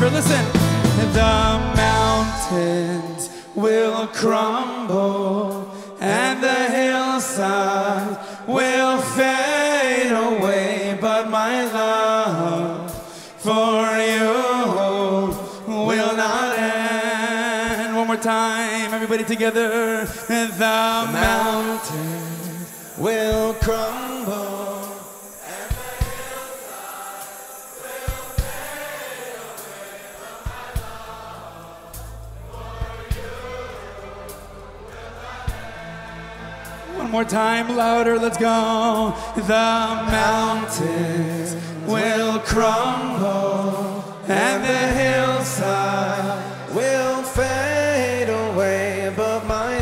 river. Listen. The mountains will crumble and the hillside will fade away, but my love for you will not end. One more time, everybody together. The, the mountains will crumble. One more time, louder, let's go. The mountains will crumble and the hillside will fade away, but my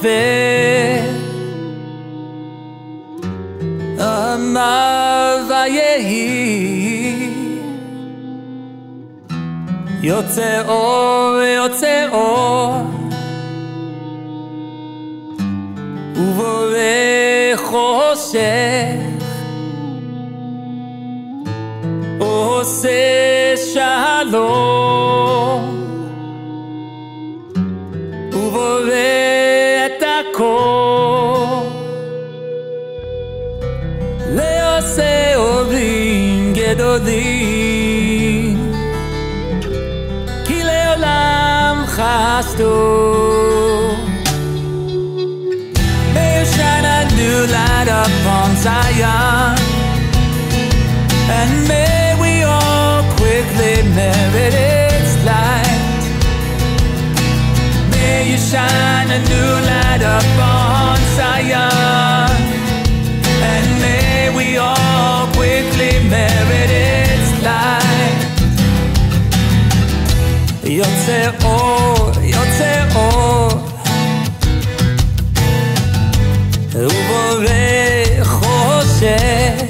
מעופר, אמר ויהי, יוצא אור, יוצא אור. ובורא חושך עושה שלום ובורא אורים גדולים כי לעולם חסדו May you shine a new light upon Zion, and may we all quickly merit its light. May you shine a new light upon Zion, יוצא אור, יוצא אור ובורא חושך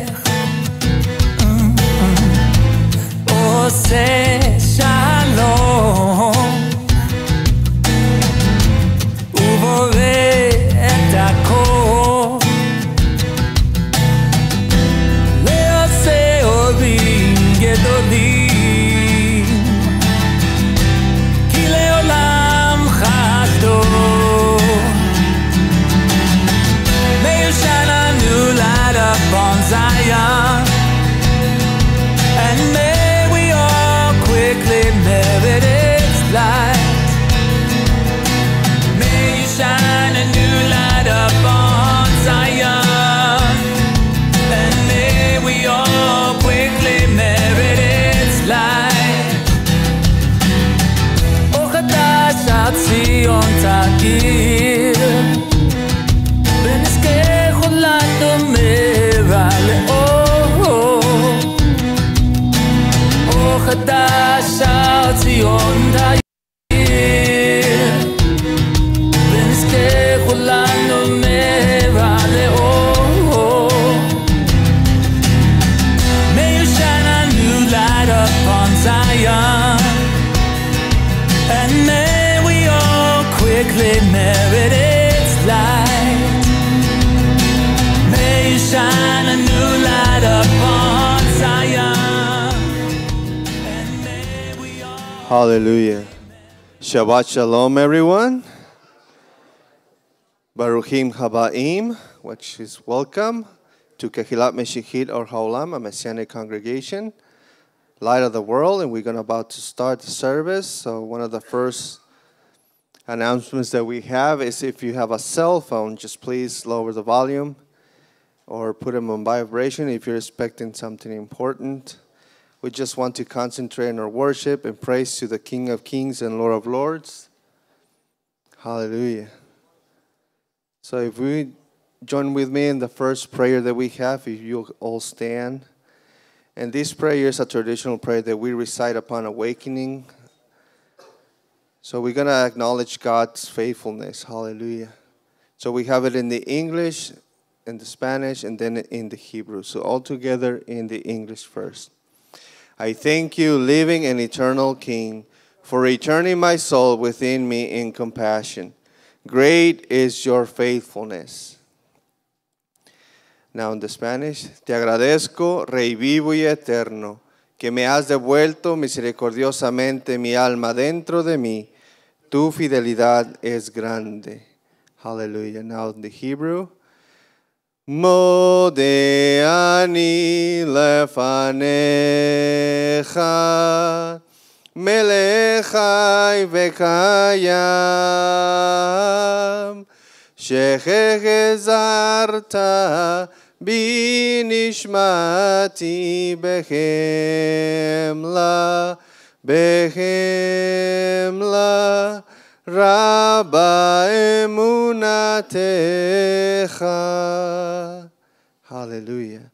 עושה שלום ובורא את הכל ועושה אורים גדולים Hallelujah. Shabbat Shalom, everyone. Baruchim Habaim, which is welcome to Kehilat Meshikit Or HaOlam, a Messianic congregation, light of the world, and we're going to about to start the service. So one of the first announcements that we have is if you have a cell phone, just please lower the volume or put them on vibration if you're expecting something important. We just want to concentrate on our worship and praise to the King of Kings and Lord of Lords. Hallelujah. So if we join with me in the first prayer that we have, if you all stand. And this prayer is a traditional prayer that we recite upon awakening. So we're going to acknowledge God's faithfulness. Hallelujah. So we have it in the English, in the Spanish, and then in the Hebrew. So all together in the English first. I thank you, living and eternal King, for returning my soul within me in compassion. Great is your faithfulness. Now in the Spanish, te agradezco, Rey vivo y eterno, que me has devuelto misericordiosamente mi alma dentro de mí. Tu fidelidad es grande. Hallelujah. Now in the Hebrew, מודה אני לפניך, מלך חי וקיים, שחזרת בי נשמתי בחמלה, בחמלה. Hallelujah.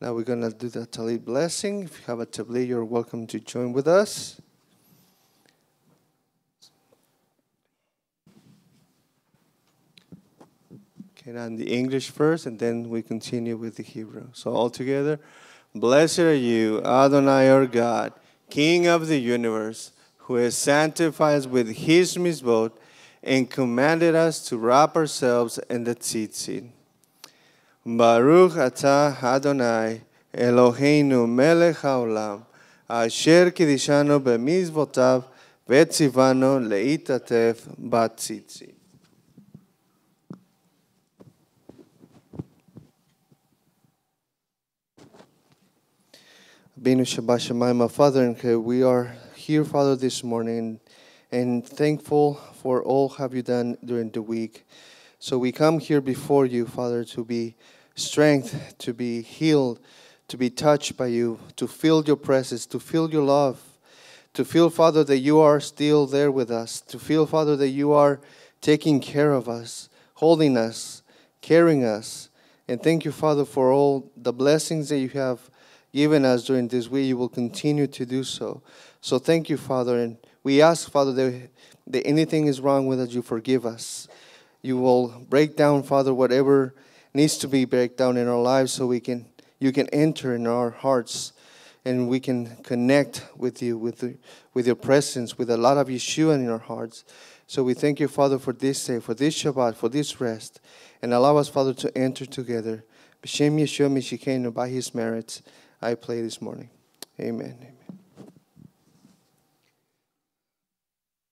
Now we're going to do the Talit blessing. If you have a Tallit, you're welcome to join with us. Okay, in the English first, and then we continue with the Hebrew. So all together, blessed are you, Adonai our God, King of the universe, who has sanctified us with his mitzvot and commanded us to wrap ourselves in the tzitzit. Baruch atah Adonai, Eloheinu melech haolam, asher kidishanu b'mitzvotav v'tzivanu leitatef batzitzit. Binu my Father in heaven, we are here, Father, this morning and thankful for all have you done during the week. So we come here before you, Father, to be strength, to be healed, to be touched by you, to feel your presence, to feel your love, to feel, Father, that you are still there with us, to feel, Father, that you are taking care of us, holding us, carrying us. And thank you, Father, for all the blessings that you have given us during this week. You will continue to do so. So thank you, Father. And we ask, Father, that, that anything is wrong with us, you forgive us. You will break down, Father, whatever needs to be break down in our lives so we can you can enter in our hearts and we can connect with you with the, with your presence with a lot of Yeshua in our hearts. So we thank you, Father, for this day, for this Shabbat, for this rest, and allow us, Father, to enter together. B'Shem Yeshua Mishikeinu, by His merits, I pray this morning. Amen.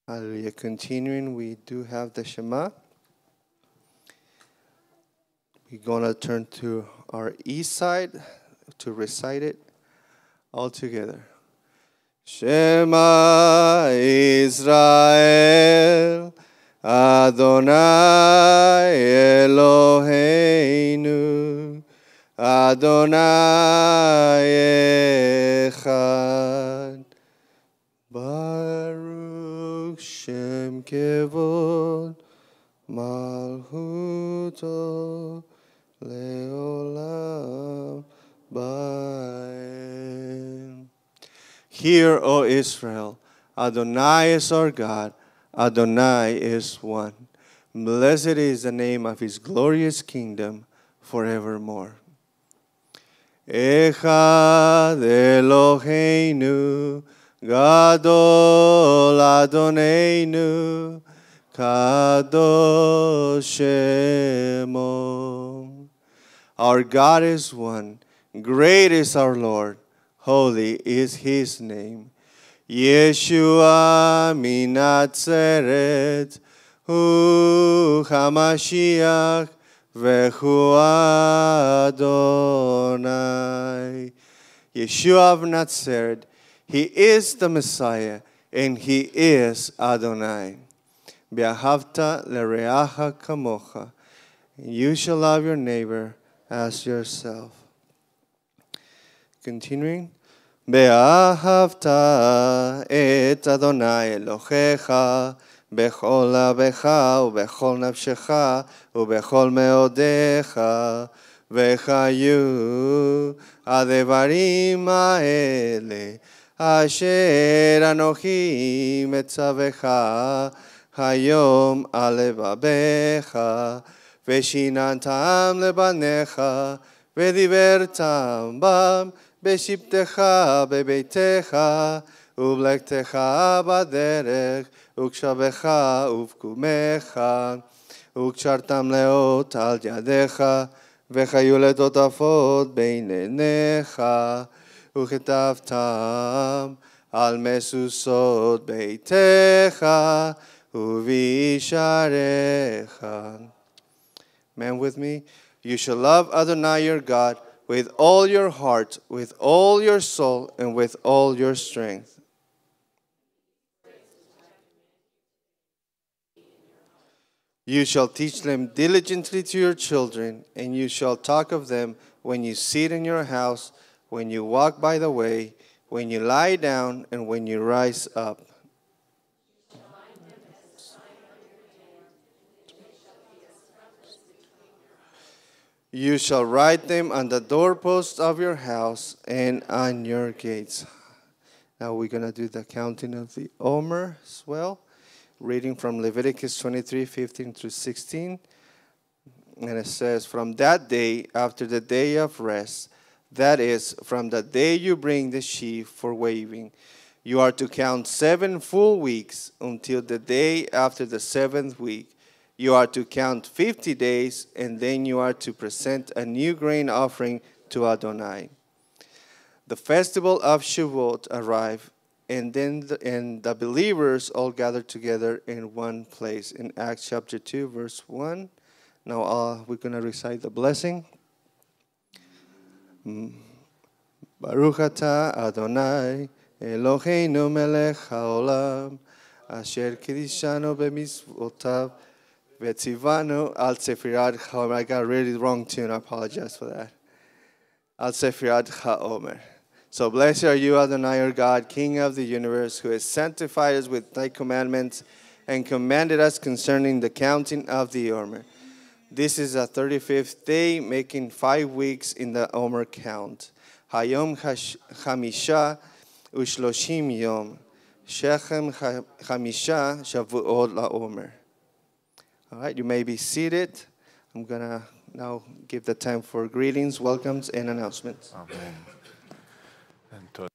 Hallelujah. Continuing, we do have the Shema. We're going to turn to our east side to recite it all together. Shema Israel, Adonai Eloheinu, Adonai Echad. Shem Kevod Malchuto Leolam Baem. Hear, O Israel, Adonai is our God, Adonai is one. Blessed is the name of his glorious kingdom forevermore. Echad Eloheinu, Gadol Adonenu, Kadosh Shemo. Our God is one. Great is our Lord. Holy is his name. Yeshua minatzeret hu Hamashiach vehu Adonai. Yeshua of Nazareth, he is the Messiah and he is Adonai. Ve'ahavta lereacha kamocha. You shall love your neighbor as yourself. Continuing. ואהבת את אדוני אלוהיך בכל לבך ובכל נפשך ובכל מאודיך וחיו הדברים האלה אשר אנוכי מצווך היום על לבביך ושיננתם לבניך ודיברתם בם בשבתך בביתך ובלכתך בדרך וקשבך ובקומך וקשרתם לאות על ידיך וחיו לטוטפות בין עיניך וכתבתם על משושות ביתך ובישעריך. Man with me, you shall love Adonai your God with all your heart, with all your soul, and with all your strength. You shall teach them diligently to your children, and you shall talk of them when you sit in your house, when you walk by the way, when you lie down, and when you rise up. You shall write them on the doorposts of your house and on your gates. Now we're going to do the counting of the Omer as well, reading from Leviticus 23 15 through 16. And it says, From that day after the day of rest, that is, from the day you bring the sheaf for waving, you are to count seven full weeks until the day after the seventh week you are to count 50 days, and then you are to present a new grain offering to Adonai. The festival of Shavuot arrived, and then the, and the believers all gathered together in one place. In Acts chapter 2, verse 1. Now uh, we're going to recite the blessing. Baruch atah Adonai Eloheinu melech haolam asher kidishanu b'mitzvotav Vetzivanu al Sefirat Chaomer. Oh I got really wrong tune. I apologize for that. Al Sefirat Chaomer. So blessed are you, Adonai, our God, King of the universe, who has sanctified us with thy commandments and commanded us concerning the counting of the Omer. This is the 35th day, making five weeks in the Omer count. Hayom Hamisha Ushloshim Yom. Shechem Hamisha Shavuot LaOmer. All right, you may be seated. I'm going to now give the time for greetings, welcomes, and announcements. Amen. And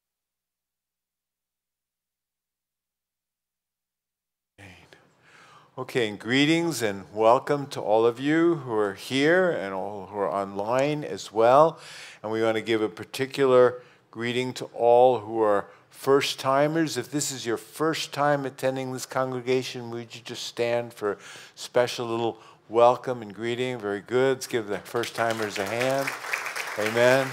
Okay, and greetings and welcome to all of you who are here and all who are online as well. And we want to give a particular greeting to all who are first timers. If this is your first time attending this congregation, would you just stand for a special little welcome and greeting? Very good. Let's give the first timers a hand. Amen.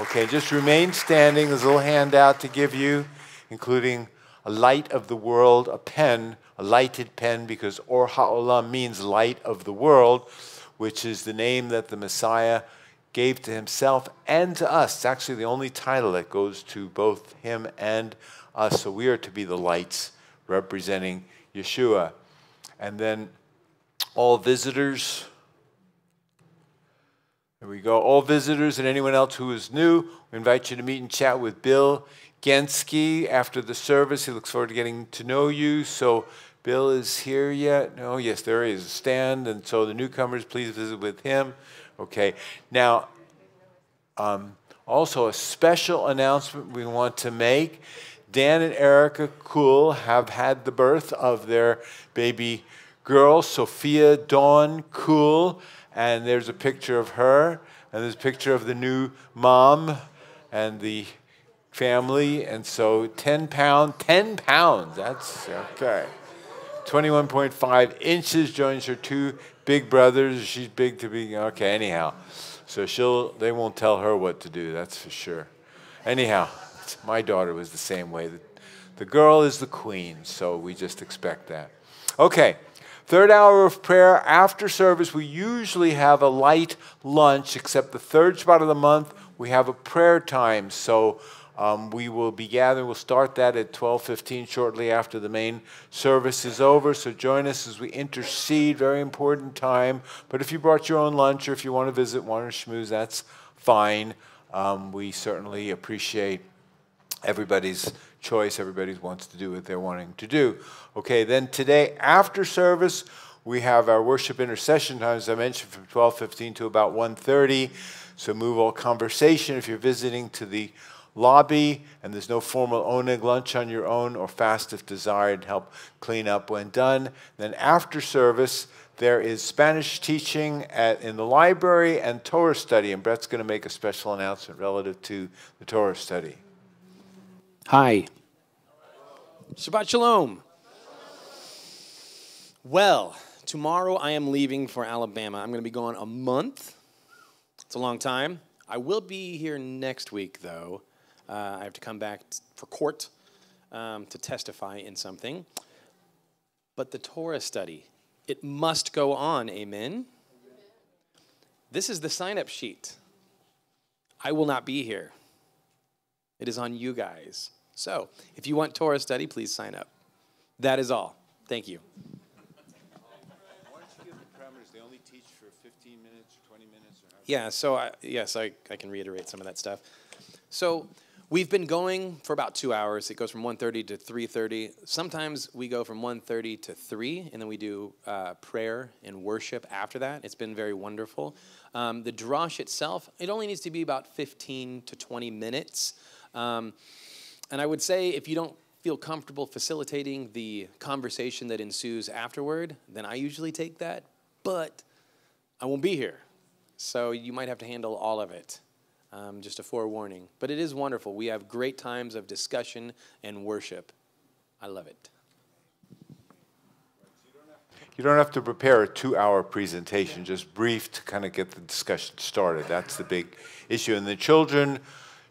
Okay, just remain standing. There's a little handout to give you, including a light of the world, a pen, a lighted pen, because Or HaOlam means light of the world, which is the name that the Messiah gave to himself and to us. It's actually the only title that goes to both him and us. So we are to be the lights representing Yeshua. And then all visitors. There we go. All visitors and anyone else who is new, we invite you to meet and chat with Bill Gensky after the service. He looks forward to getting to know you. So Bill is here yet? No, yes, there is a stand. And so the newcomers, please visit with him. Okay. Now, um, also a special announcement we want to make. Dan and Erica Cool have had the birth of their baby girl, Sophia Dawn Cool, and there's a picture of her, and there's a picture of the new mom and the family, and so 10 pound, 10 pounds, that's okay. 21.5 inches joins her two big brothers. She's big to be, okay, anyhow. So she'll, they won't tell her what to do, that's for sure. Anyhow, my daughter was the same way. The, the girl is the queen, so we just expect that. Okay, Third hour of prayer after service, we usually have a light lunch, except the third spot of the month, we have a prayer time. So um, we will be gathering. We'll start that at 12:15 shortly after the main service is over. So join us as we intercede. Very important time. But if you brought your own lunch or if you want to visit or schmooze, that's fine. Um, we certainly appreciate everybody's choice. Everybody wants to do what they're wanting to do. Okay. Then today after service. We have our worship intercession time, as I mentioned, from 12:15 to about 1:30. So move all conversation if you're visiting to the lobby, and there's no formal oneg lunch on your own or fast if desired, help clean up when done. Then after service, there is Spanish teaching at, in the library and Torah study, and Brett's going to make a special announcement relative to the Torah study. Hi. Shabbat Shalom. Well, tomorrow I am leaving for Alabama. I'm going to be gone a month. It's a long time. I will be here next week, though. Uh, I have to come back for court um, to testify in something. But the Torah study, it must go on. Amen. This is the sign up sheet. I will not be here. It is on you guys. So, if you want Torah study, please sign up. That is all. Thank you. Yeah, so I, yes, I, I can reiterate some of that stuff. So we've been going for about two hours. It goes from 1.30 to 3.30. Sometimes we go from 1.30 to 3, and then we do uh, prayer and worship after that. It's been very wonderful. Um, the drush itself, it only needs to be about 15 to 20 minutes. Um, and I would say if you don't feel comfortable facilitating the conversation that ensues afterward, then I usually take that. But I won't be here. So you might have to handle all of it. Um, just a forewarning. But it is wonderful. We have great times of discussion and worship. I love it. You don't have to prepare a two hour presentation, just brief to kind of get the discussion started. That's the big issue. And the children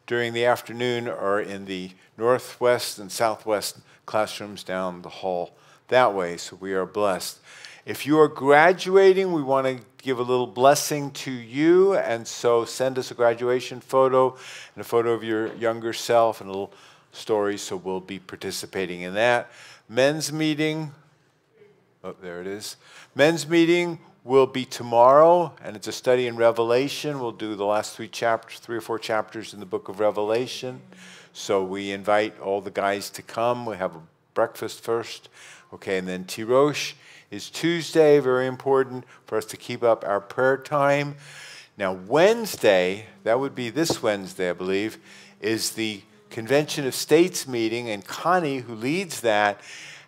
during the afternoon are in the northwest and southwest classrooms down the hall that way, so we are blessed. If you are graduating, we want to give a little blessing to you, and so send us a graduation photo and a photo of your younger self and a little story, so we'll be participating in that. Men's meeting, oh, there it is. Men's meeting will be tomorrow, and it's a study in Revelation. We'll do the last three chapters, three or four chapters in the book of Revelation. So we invite all the guys to come. We have a breakfast first, okay, and then Tirosh is Tuesday, very important for us to keep up our prayer time. Now, Wednesday, that would be this Wednesday, I believe, is the Convention of States meeting, and Connie, who leads that,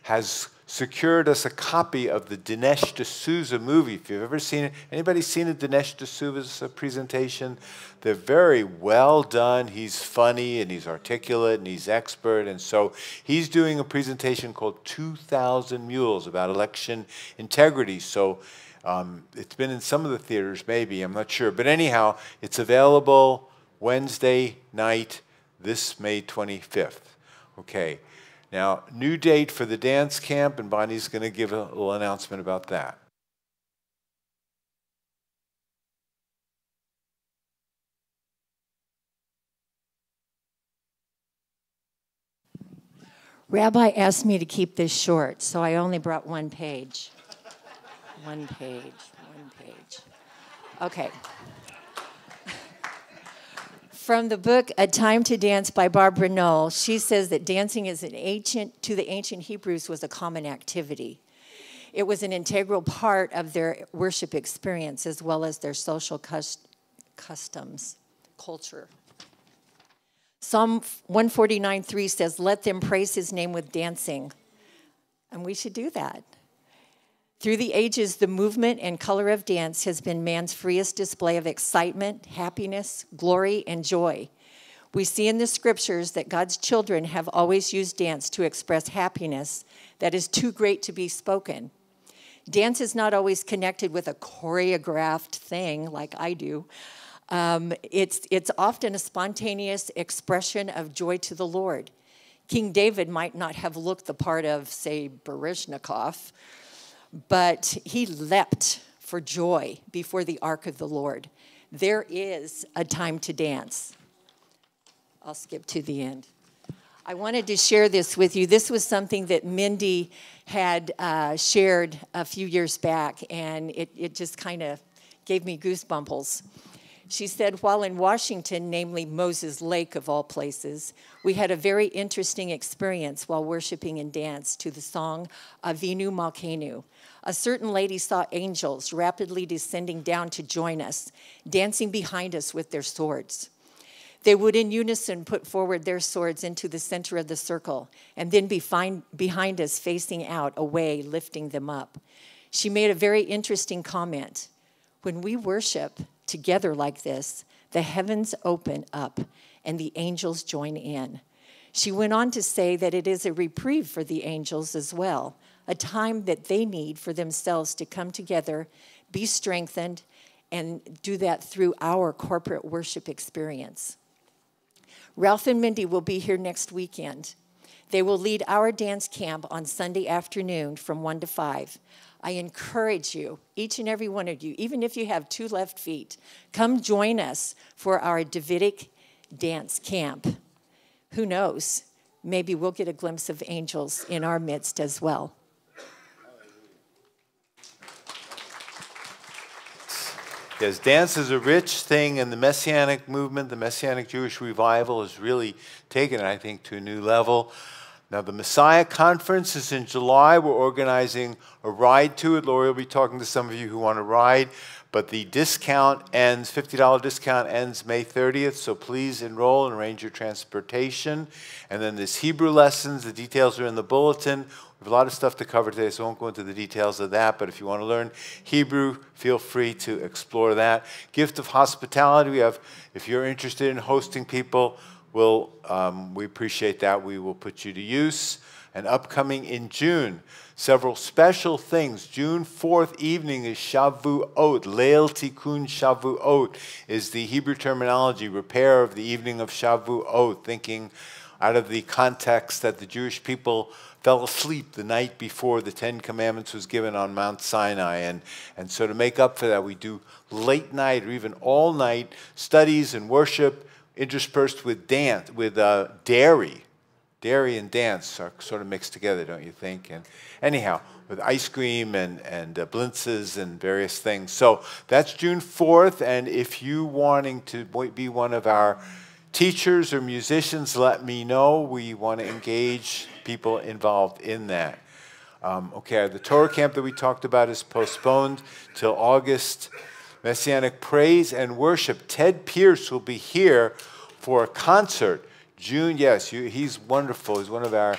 has secured us a copy of the Dinesh D'Souza movie. If you've ever seen it, anybody seen a Dinesh D'Souza presentation? They're very well done. He's funny and he's articulate and he's expert. And so he's doing a presentation called 2,000 Mules about election integrity. So um, it's been in some of the theaters, maybe, I'm not sure. But anyhow, it's available Wednesday night, this May 25th. Okay. Now, new date for the dance camp, and Bonnie's going to give a little announcement about that. Rabbi asked me to keep this short, so I only brought one page. one page, one page. Okay. From the book A Time to Dance by Barbara Knoll, she says that dancing is an ancient to the ancient Hebrews was a common activity. It was an integral part of their worship experience as well as their social cust- customs, culture. Psalm 149.3 says, Let them praise his name with dancing. And we should do that. Through the ages, the movement and color of dance has been man's freest display of excitement, happiness, glory, and joy. We see in the scriptures that God's children have always used dance to express happiness that is too great to be spoken. Dance is not always connected with a choreographed thing like I do. Um, it's, it's often a spontaneous expression of joy to the Lord. King David might not have looked the part of, say, Baryshnikov, but he leapt for joy before the ark of the Lord. There is a time to dance. I'll skip to the end. I wanted to share this with you. This was something that Mindy had uh, shared a few years back, and it, it just kind of gave me goosebumples. She said, while in Washington, namely Moses Lake of all places, we had a very interesting experience while worshiping and dance to the song Avinu Malkeinu. A certain lady saw angels rapidly descending down to join us, dancing behind us with their swords. They would in unison put forward their swords into the center of the circle and then be behind us, facing out, away, lifting them up. She made a very interesting comment. When we worship together like this, the heavens open up and the angels join in. She went on to say that it is a reprieve for the angels as well, a time that they need for themselves to come together, be strengthened, and do that through our corporate worship experience. Ralph and Mindy will be here next weekend. They will lead our dance camp on Sunday afternoon from 1 to 5. I encourage you, each and every one of you, even if you have two left feet, come join us for our Davidic dance camp. Who knows? Maybe we'll get a glimpse of angels in our midst as well. Yes, dance is a rich thing, and the Messianic movement, the Messianic Jewish revival, has really taken it, I think, to a new level. Now, the Messiah Conference is in July. We're organizing a ride to it. Lori will be talking to some of you who want to ride, but the discount ends, $50 discount ends May 30th, so please enroll and arrange your transportation. And then there's Hebrew lessons. The details are in the bulletin. We have a lot of stuff to cover today, so I won't go into the details of that. But if you want to learn Hebrew, feel free to explore that. Gift of hospitality. We have, if you're interested in hosting people, we'll, um, we appreciate that. We will put you to use. And upcoming in June, several special things. June 4th evening is Shavuot. Leil Tikkun Shavuot is the Hebrew terminology, repair of the evening of Shavuot, thinking out of the context that the Jewish people fell asleep the night before the Ten Commandments was given on Mount Sinai. And, and so to make up for that, we do late night or even all night studies and worship interspersed with dance, with uh, dairy. Dairy and dance are sort of mixed together, don't you think? And anyhow, with ice cream and, and uh, blintzes and various things. So that's June 4th. And if you wanting to be one of our teachers or musicians, let me know. We want to engage people involved in that. Um, okay, the Torah camp that we talked about is postponed till August. Messianic praise and worship. Ted Pearce will be here for a concert. June, yes, you, he's wonderful. He's one of our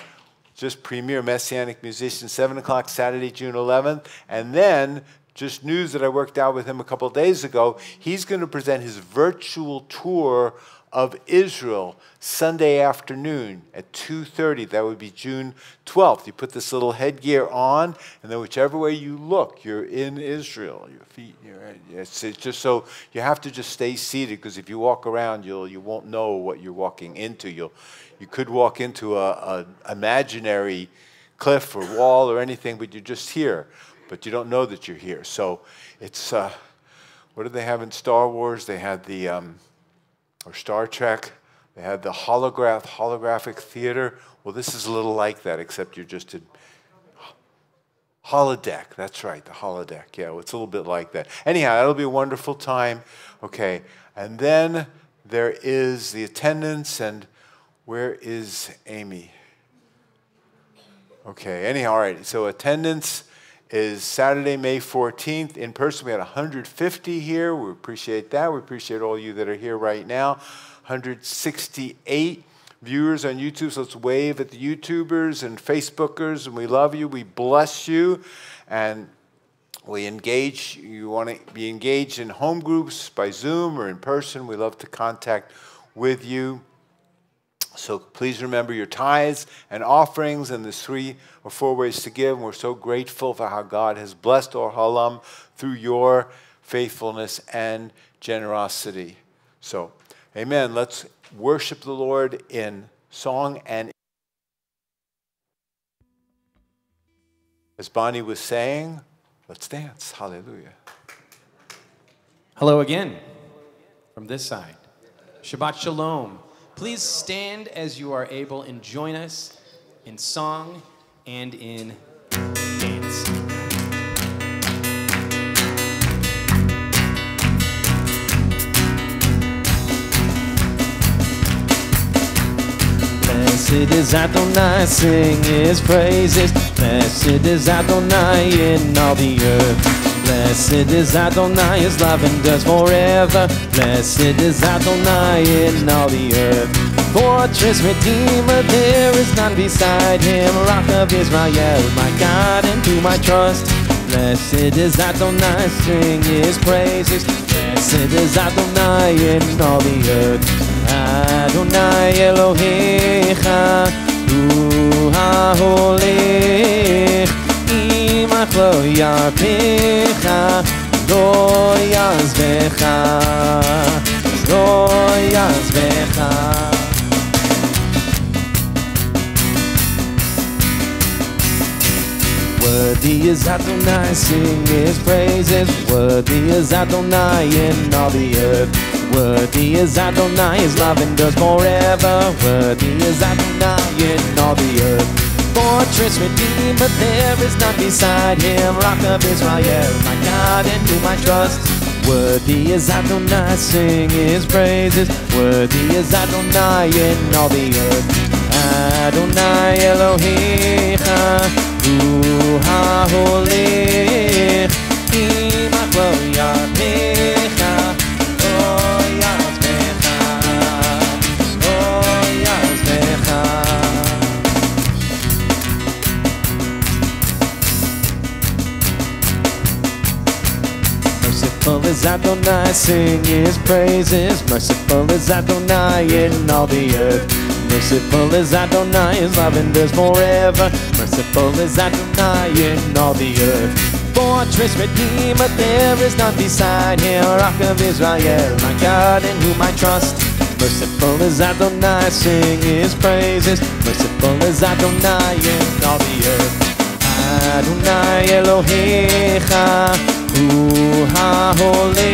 just premier Messianic musicians. 7 o'clock Saturday, June 11th. And then, just news that I worked out with him a couple days ago, he's going to present his virtual tour of Israel Sunday afternoon at 2:30. That would be June 12th. You put this little headgear on, and then whichever way you look, you're in Israel. Your feet, it's, it's just so you have to just stay seated because if you walk around, you'll you won't know what you're walking into. You'll you could walk into a, a imaginary cliff or wall or anything, but you're just here, but you don't know that you're here. So it's uh, what did they have in Star Wars? They had the um, or Star Trek. They had the holograph, holographic theater. Well, this is a little like that, except you're just in holodeck. That's right, the holodeck. Yeah, it's a little bit like that. Anyhow, that'll be a wonderful time. Okay, and then there is the attendance, and where is Amy? Okay, anyhow, all right. So attendance is Saturday, May 14th. In person, we had 150 here. We appreciate that. We appreciate all you that are here right now. 168 viewers on YouTube. So let's wave at the YouTubers and Facebookers, and we love you. We bless you. And we engage, you want to be engaged in home groups by Zoom or in person. We love to contact with you. So please remember your tithes and offerings and the three or four ways to give. And we're so grateful for how God has blessed Or HaOlam through your faithfulness and generosity. So, amen. Let's worship the Lord in song and As Bonnie was saying, let's dance. Hallelujah. Hello again from this side. Shabbat Shalom. Please stand as you are able and join us in song and in dance. Blessed is Adonai, sing his praises. Blessed is Adonai in all the earth. Blessed is Adonai, his love endures forever. Blessed is Adonai in all the earth. Fortress Redeemer, there is none beside him. Rock of Israel, my God, and to my trust. Blessed is Adonai, sing his praises. Blessed is Adonai in all the earth. Adonai Elohecha, Hu HaHolech, Imach lo yarpecha, lo yazvecha, lo yazvecha. Worthy is Adonai, sing his praises. Worthy is Adonai in all the earth. Worthy is Adonai, his love endures forever. Worthy is Adonai in all the earth. Fortress redeemer, there is none beside him. Rock of Israel, my God, and to my trust. Worthy is Adonai, sing his praises. Worthy is Adonai in all the earth. Adonai Elohecha, Hu HaHolech, Imach lo Merciful is Adonai, sing his praises. Merciful is Adonai in all the earth. Merciful is Adonai, his love endures forever. Merciful is Adonai in all the earth. Fortress Redeemer, there is none beside him. Rock of Israel, my God in whom I trust. Merciful is Adonai, sing his praises. Merciful is Adonai in all the earth. Adonai Elohecha, HaHolech,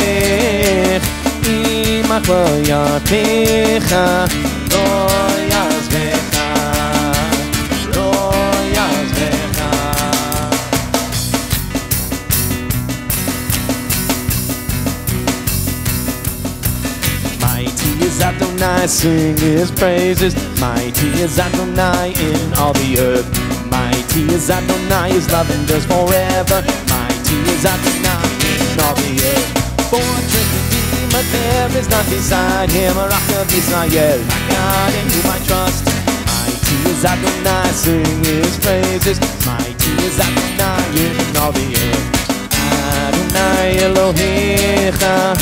Imach lo yarpecha, lo yazvecha, lo yazvecha. Mighty is Adonai, sing his praises. Mighty is Adonai in all the earth. Mighty is Adonai, his love endures forever. Mighty is Adonai in all the earth. Fortress Redeemer, there is none beside him. A rock of Israel, my God, in whom I trust. Mighty is Adonai, sing his praises. Mighty is Adonai in all the earth. Adonai Elohecha,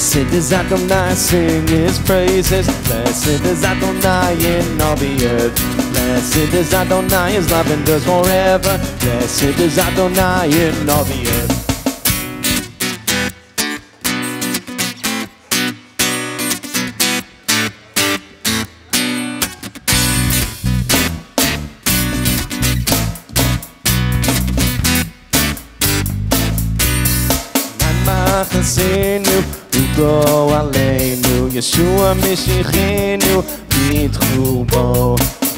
Blessed is Adonai, sing his praises. Blessed is Adonai in all the earth. Blessed is Adonai, his love endures forever. Blessed is Adonai in all the earth. go a le nu yeshua mishikhinu bitkhu bo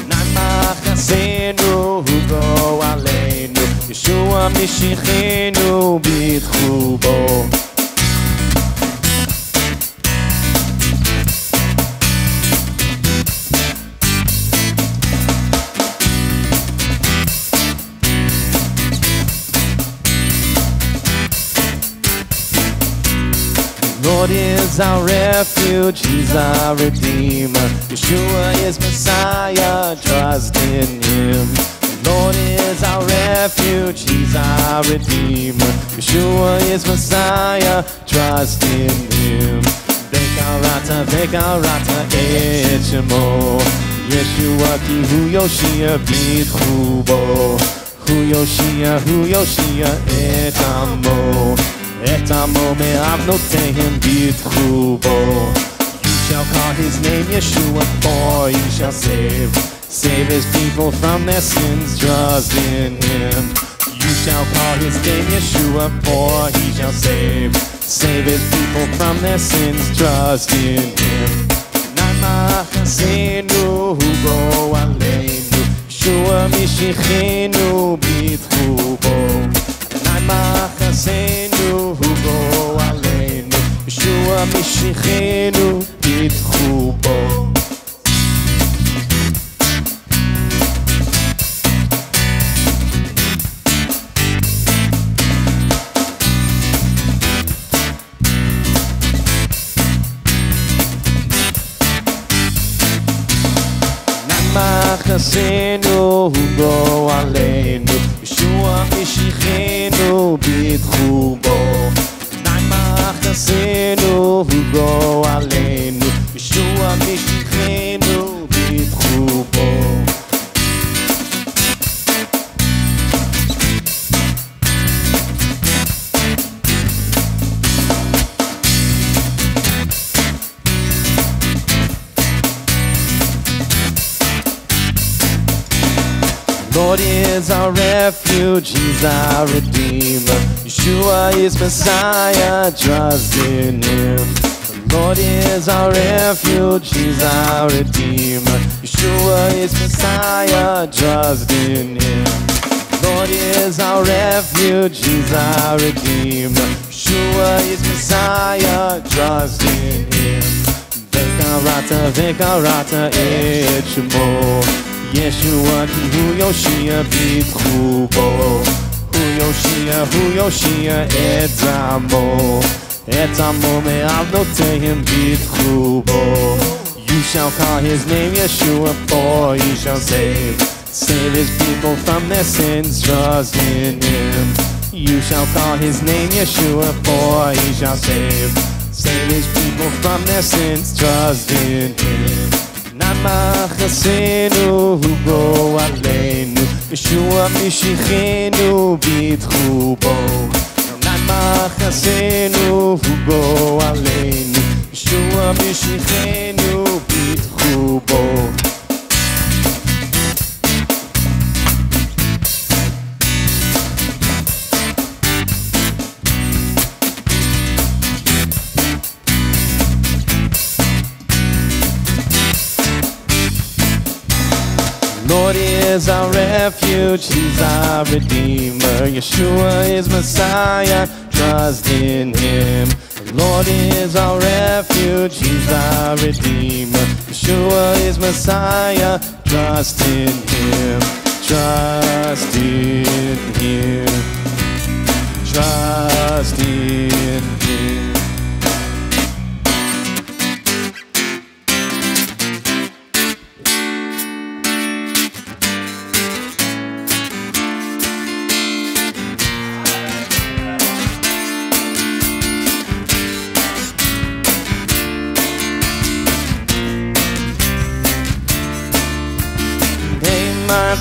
na mach kense nu go a yeshua mishikhinu bitkhu bo. is our refuge, He's our Redeemer. Yeshua is Messiah, trust in Him. The Lord is our refuge, He's our Redeemer. Yeshua is Messiah, trust in Him. Vekarata, vekarata et. Yeshua ki hu Yoshia bitchubo. Hu Yoshia, hu Yoshia Etamo. את עמו את עמו מאבנותיהם בטחו בו You shall call his name Yeshua for he shall save Save his people from their sins trust in him You shall call his name Yeshua for he shall save Save his people from their sins trust in him נמחסנו בו עלינו, ישוע משיחנו בטחו Adonai Machazenu Hugo Aleinu Yeshua Mishichinu Pitchu Bo Machazenu Hugo Aleinu ישוע משיחנו בטחו בו. מחסנו בו עלינו, ישוע משיחנו Lord is our refuge, He's our Redeemer. Yeshua is Messiah, trust in Him. Lord is our refuge, He's our Redeemer. Yeshua is Messiah, trust in Him. Lord is our refuge, He's our Redeemer. Yeshua is Messiah, trust in Him. Vekarata, Vekarata, et. ישוע כי הוא יושיע בטחו בו הוא יושיע, הוא יושיע את עמו את עמו מאבנותיהם בטחו בו You shall call his name Yeshua for he shall save Save his people from their sins, trust in him You shall call his name Yeshua for he shall save Save his people from their sins, trust in him נמך עשינו, הוגו עלינו, משוע משיחינו, ביטחו בו. נמך עשינו, הוגו עלינו, משוע משיחינו, ביטחו בו. Lord is our refuge, He's our Redeemer. Yeshua is Messiah, trust in Him. The Lord is our refuge, He's our Redeemer. Yeshua is Messiah, trust in Him. Trust in Him. Trust in Him.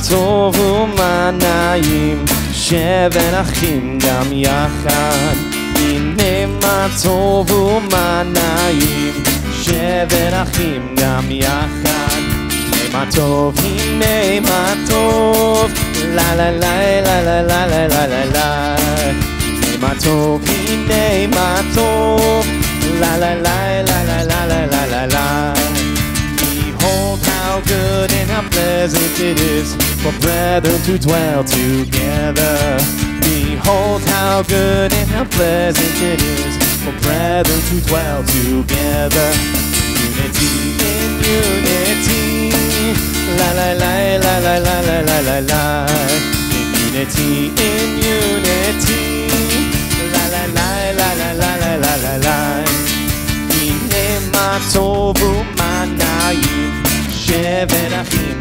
טוב ומה נעים, שבר אחים גם יחד. הנה מה טוב ומה נעים, שבר אחים גם יחד. הנה מה טוב, הנה מה טוב, לה לה לה לה לה לה לה לה לה לה. מה טוב, הנה מה טוב, לה לה לה לה לה pleasant it is for brethren to dwell together. Behold how good and how pleasant it is for brethren to dwell together. Unity in unity. La la la la la la la la la la. In unity in unity. La la la la la la la la la la. הנה מה טוב ומה נעים, שבר אחים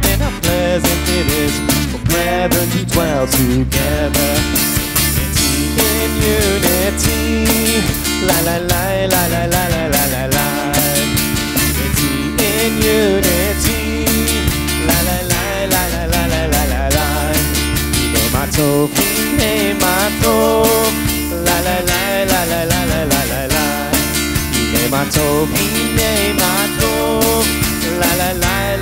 pleasant it is for brethren to dwell together. In unity, la la la la la la la la la la. Unity in unity, la la la la la la la la la la. Hine matov, hine matov, la la la la la la la la la la. Hine matov, hine la la la la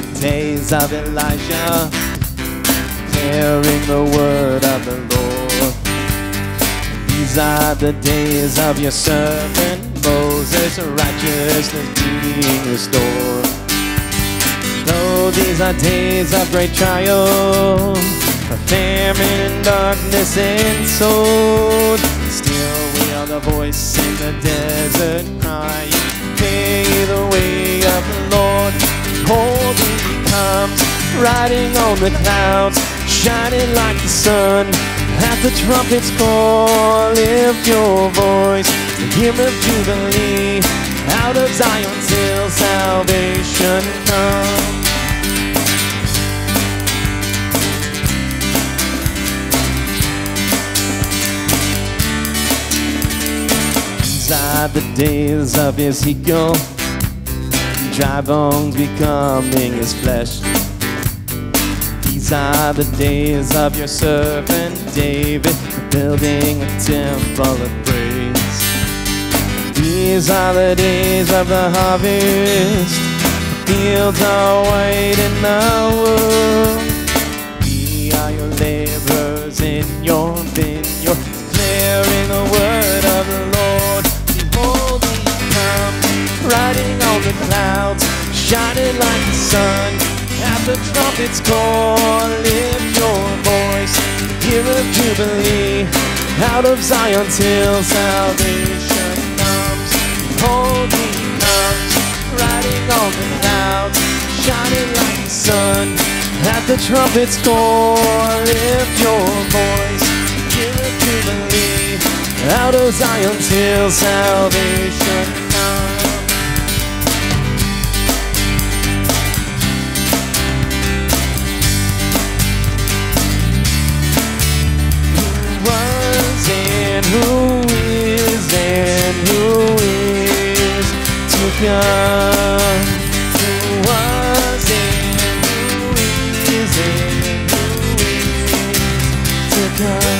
the days of Elijah, hearing the word of the Lord. These are the days of your servant Moses, righteousness being restored. Though these are days of great trial, of famine darkness and sword, still we are the voice in the desert crying, Pay the way of the Lord. Behold, riding on the clouds, shining like the sun. At the trumpet's call, lift your voice, hymn of jubilee. Out of Zion till salvation comes. These are the days of Ezekiel, dry bones becoming his flesh. These are the days of your servant David, building a temple of praise. These are the days of the harvest, the fields are white in the wood. We are your laborers in your clouds, shining like the sun. At the trumpet's call, lift your voice, year of jubilee. Out of Zion till salvation comes. He comes, riding on the clouds, shining like the sun. At the trumpet's call, lift your voice, year of jubilee. Out of Zion till salvation and who is and who is to come. Who was and who is and who is to come.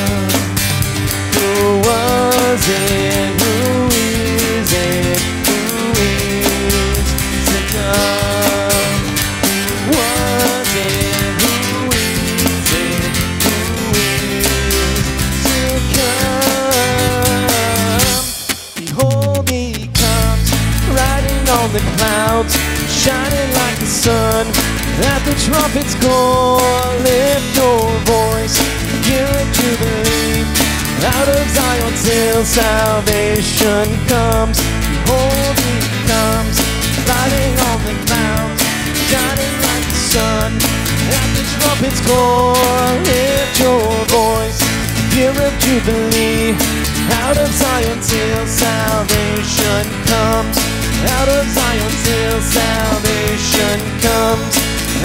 Zion till salvation comes.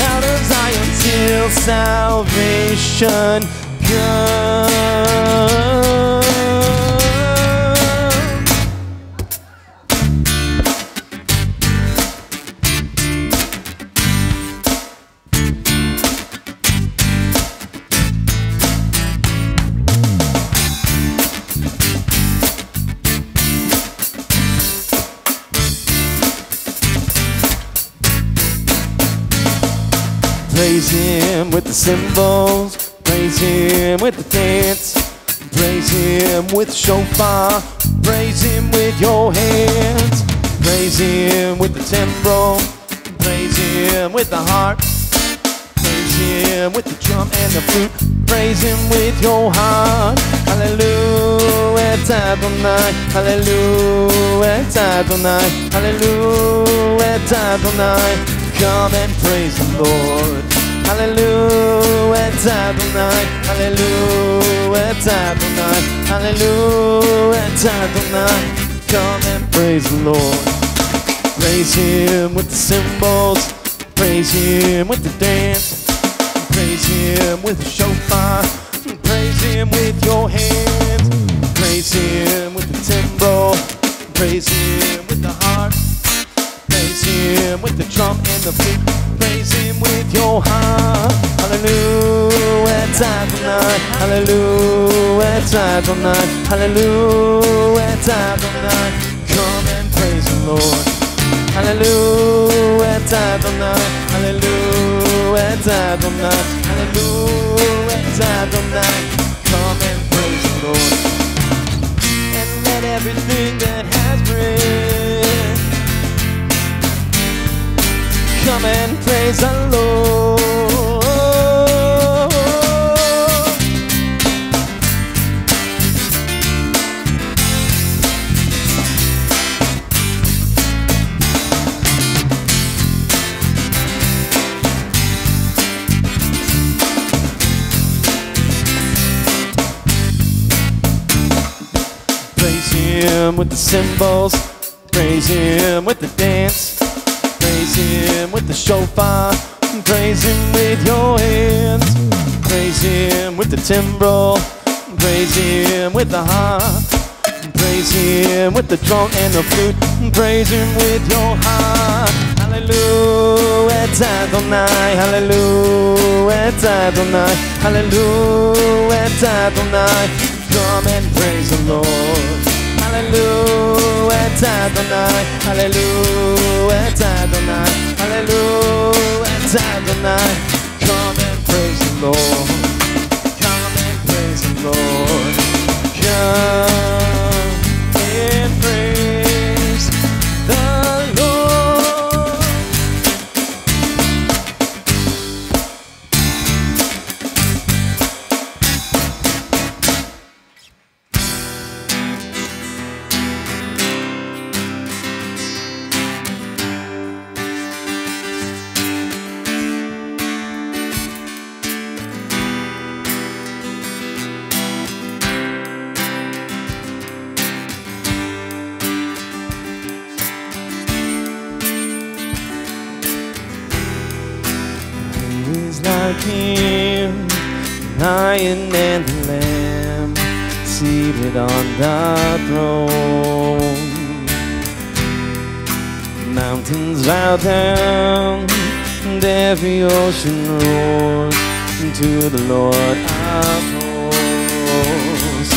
Out of Zion till salvation comes. Cymbals. Praise Him with the dance. Praise Him with the shofar. Praise Him with your hands. Praise Him with the timbrel. Praise Him with the harp. Praise Him with the drum and the flute. Praise Him with your heart. Hallelujah, Adonai. Hallelujah, Adonai. Hallelujah, Adonai. Come and praise the Lord. Hallelujah, Adonai. Hallelujah, Adonai. Hallelujah, Adonai. Come and praise the Lord. Praise Him with the cymbals. Praise Him with the dance. Praise Him with the shofar. Praise Him with your hands. Praise Him with the timbrel. Praise Him with the harp. Praise Him with the drum and the flute. Praise Him with your heart. Hallelujah, it's Adonai. Hallelujah, it's Adonai. Hallelujah, it's Adonai. Come and praise the Lord. Hallelujah, it's Adonai. Hallelujah, it's Adonai. Hallelujah, it's Adonai. Come and praise the Lord. And let everything that has breath come and praise the Lord. Praise Him with the cymbals. Praise Him with the dance. Praise Him with the shofar. Praise Him with your hands. Praise Him with the timbrel. Praise Him with the harp. Praise Him with the drum and the flute. Praise Him with your heart. Hallelujah, Adonai. Hallelujah, Adonai. Hallelujah, Adonai. Come and praise the Lord. Hallelujah, Hallelujah, Adonai. Hallelujah, it's Adonai. Come and praise the Lord. Come and praise the Lord. Come him, lion and the lamb, seated on the throne. Mountains bow down, and every ocean roars to the Lord of hosts.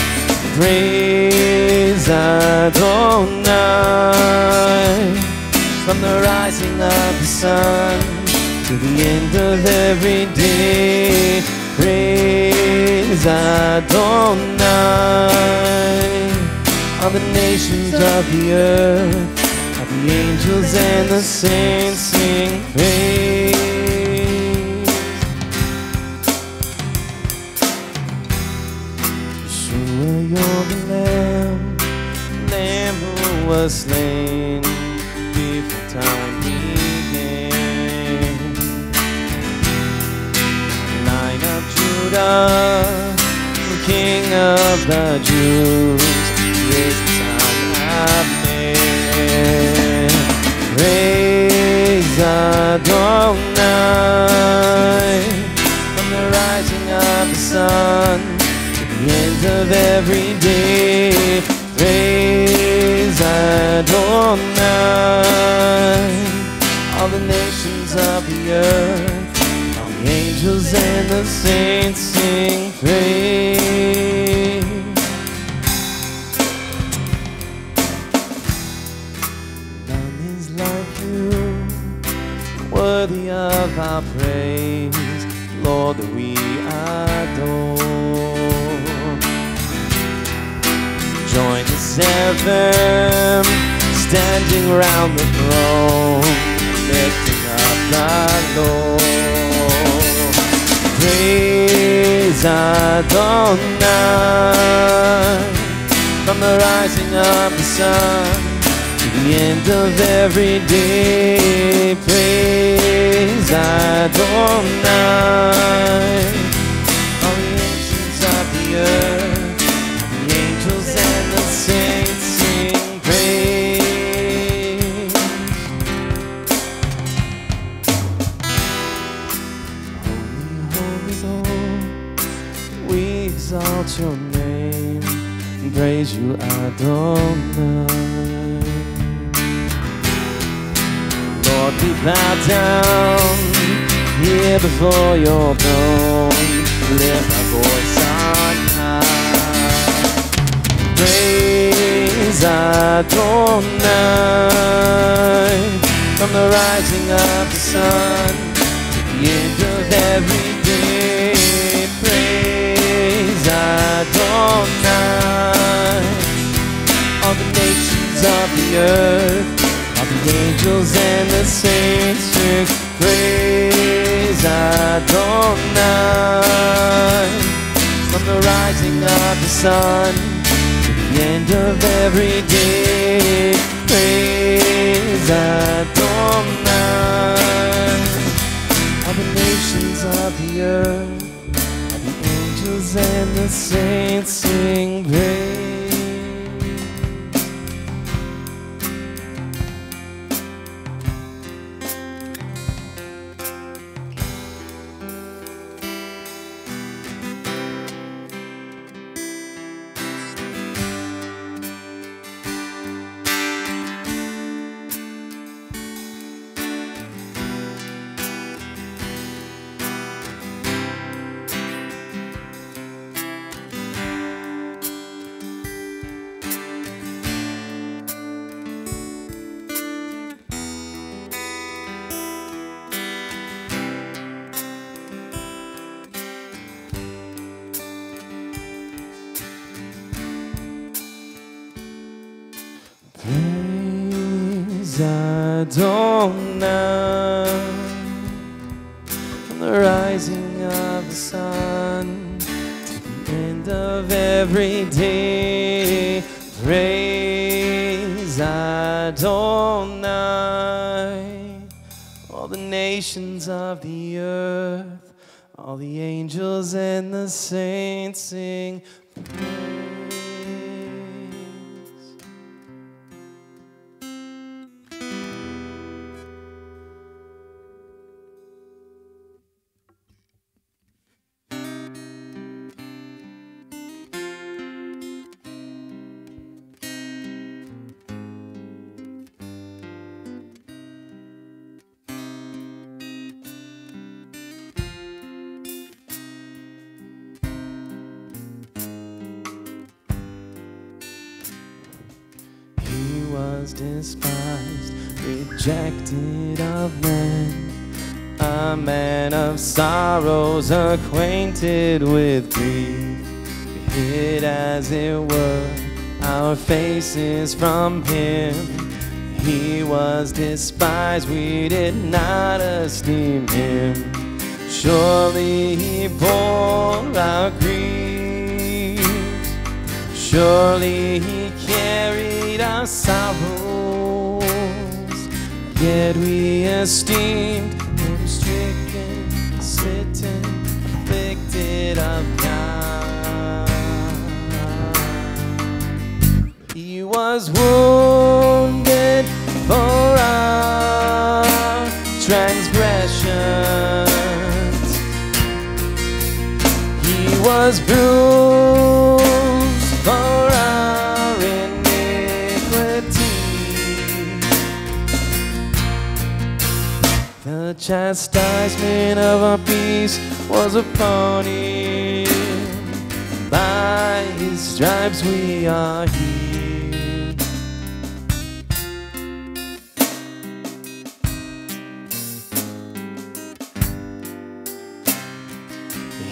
Praise Adonai from the rising of the sun to the end of every day. Praise Adonai. All the nations of the earth, all the angels and the saints sing praise. Yeshua, you're the Lamb, Lamb who was slain Judah, King of the Jews, the Son of Man. Praise Adonai from the rising of the sun to the end of every day. Praise Adonai. All the nations of the earth, all the angels and the saints sing praise. None is like you, worthy of our praise. Lord that we adore. Join the seven standing round the throne, lifting up the Lord. Praise Adonai from the rising of the sun to the end of every day. Praise Adonai. Praise you, Adonai. Lord, we bow down here before your throne, lift our voice on high. Praise Adonai from the rising of the sun to the end of every Adonai all the nations of the earth, all the angels and the saints sing praise Adonai. From the rising of the sun to the end of every day, praise Adonai. All the nations of the earth, all and the saints sing praise. Adonai from the rising of the sun to the end of every day. Praise Adonai, all the nations of the earth, all the angels and the saints sing acquainted with grief. Hid, as it were, our faces from him. He was despised, we did not esteem him. Surely he bore our griefs. Surely he carried our sorrows, yet we esteemed of God. He was wounded for our transgressions. He was bruised for our iniquity. The chastisement of our peace was upon him. By his stripes we are healed.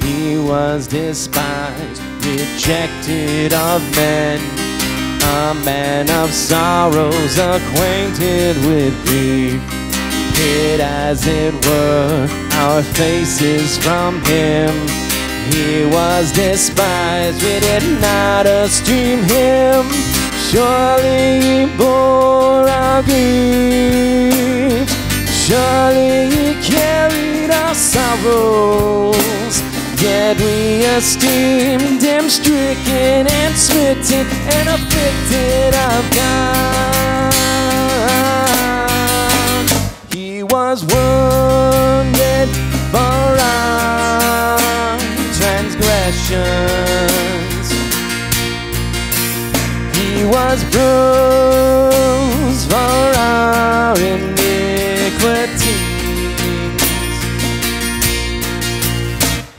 He was despised, rejected of men, a man of sorrows, acquainted with grief. Hid as it were our faces from him. He was despised, we did not esteem him. Surely he bore our griefs. Surely he carried our sorrows. Yet we esteemed him stricken and smitten and afflicted of God. He was wounded for our transgressions. He was bruised for our iniquities.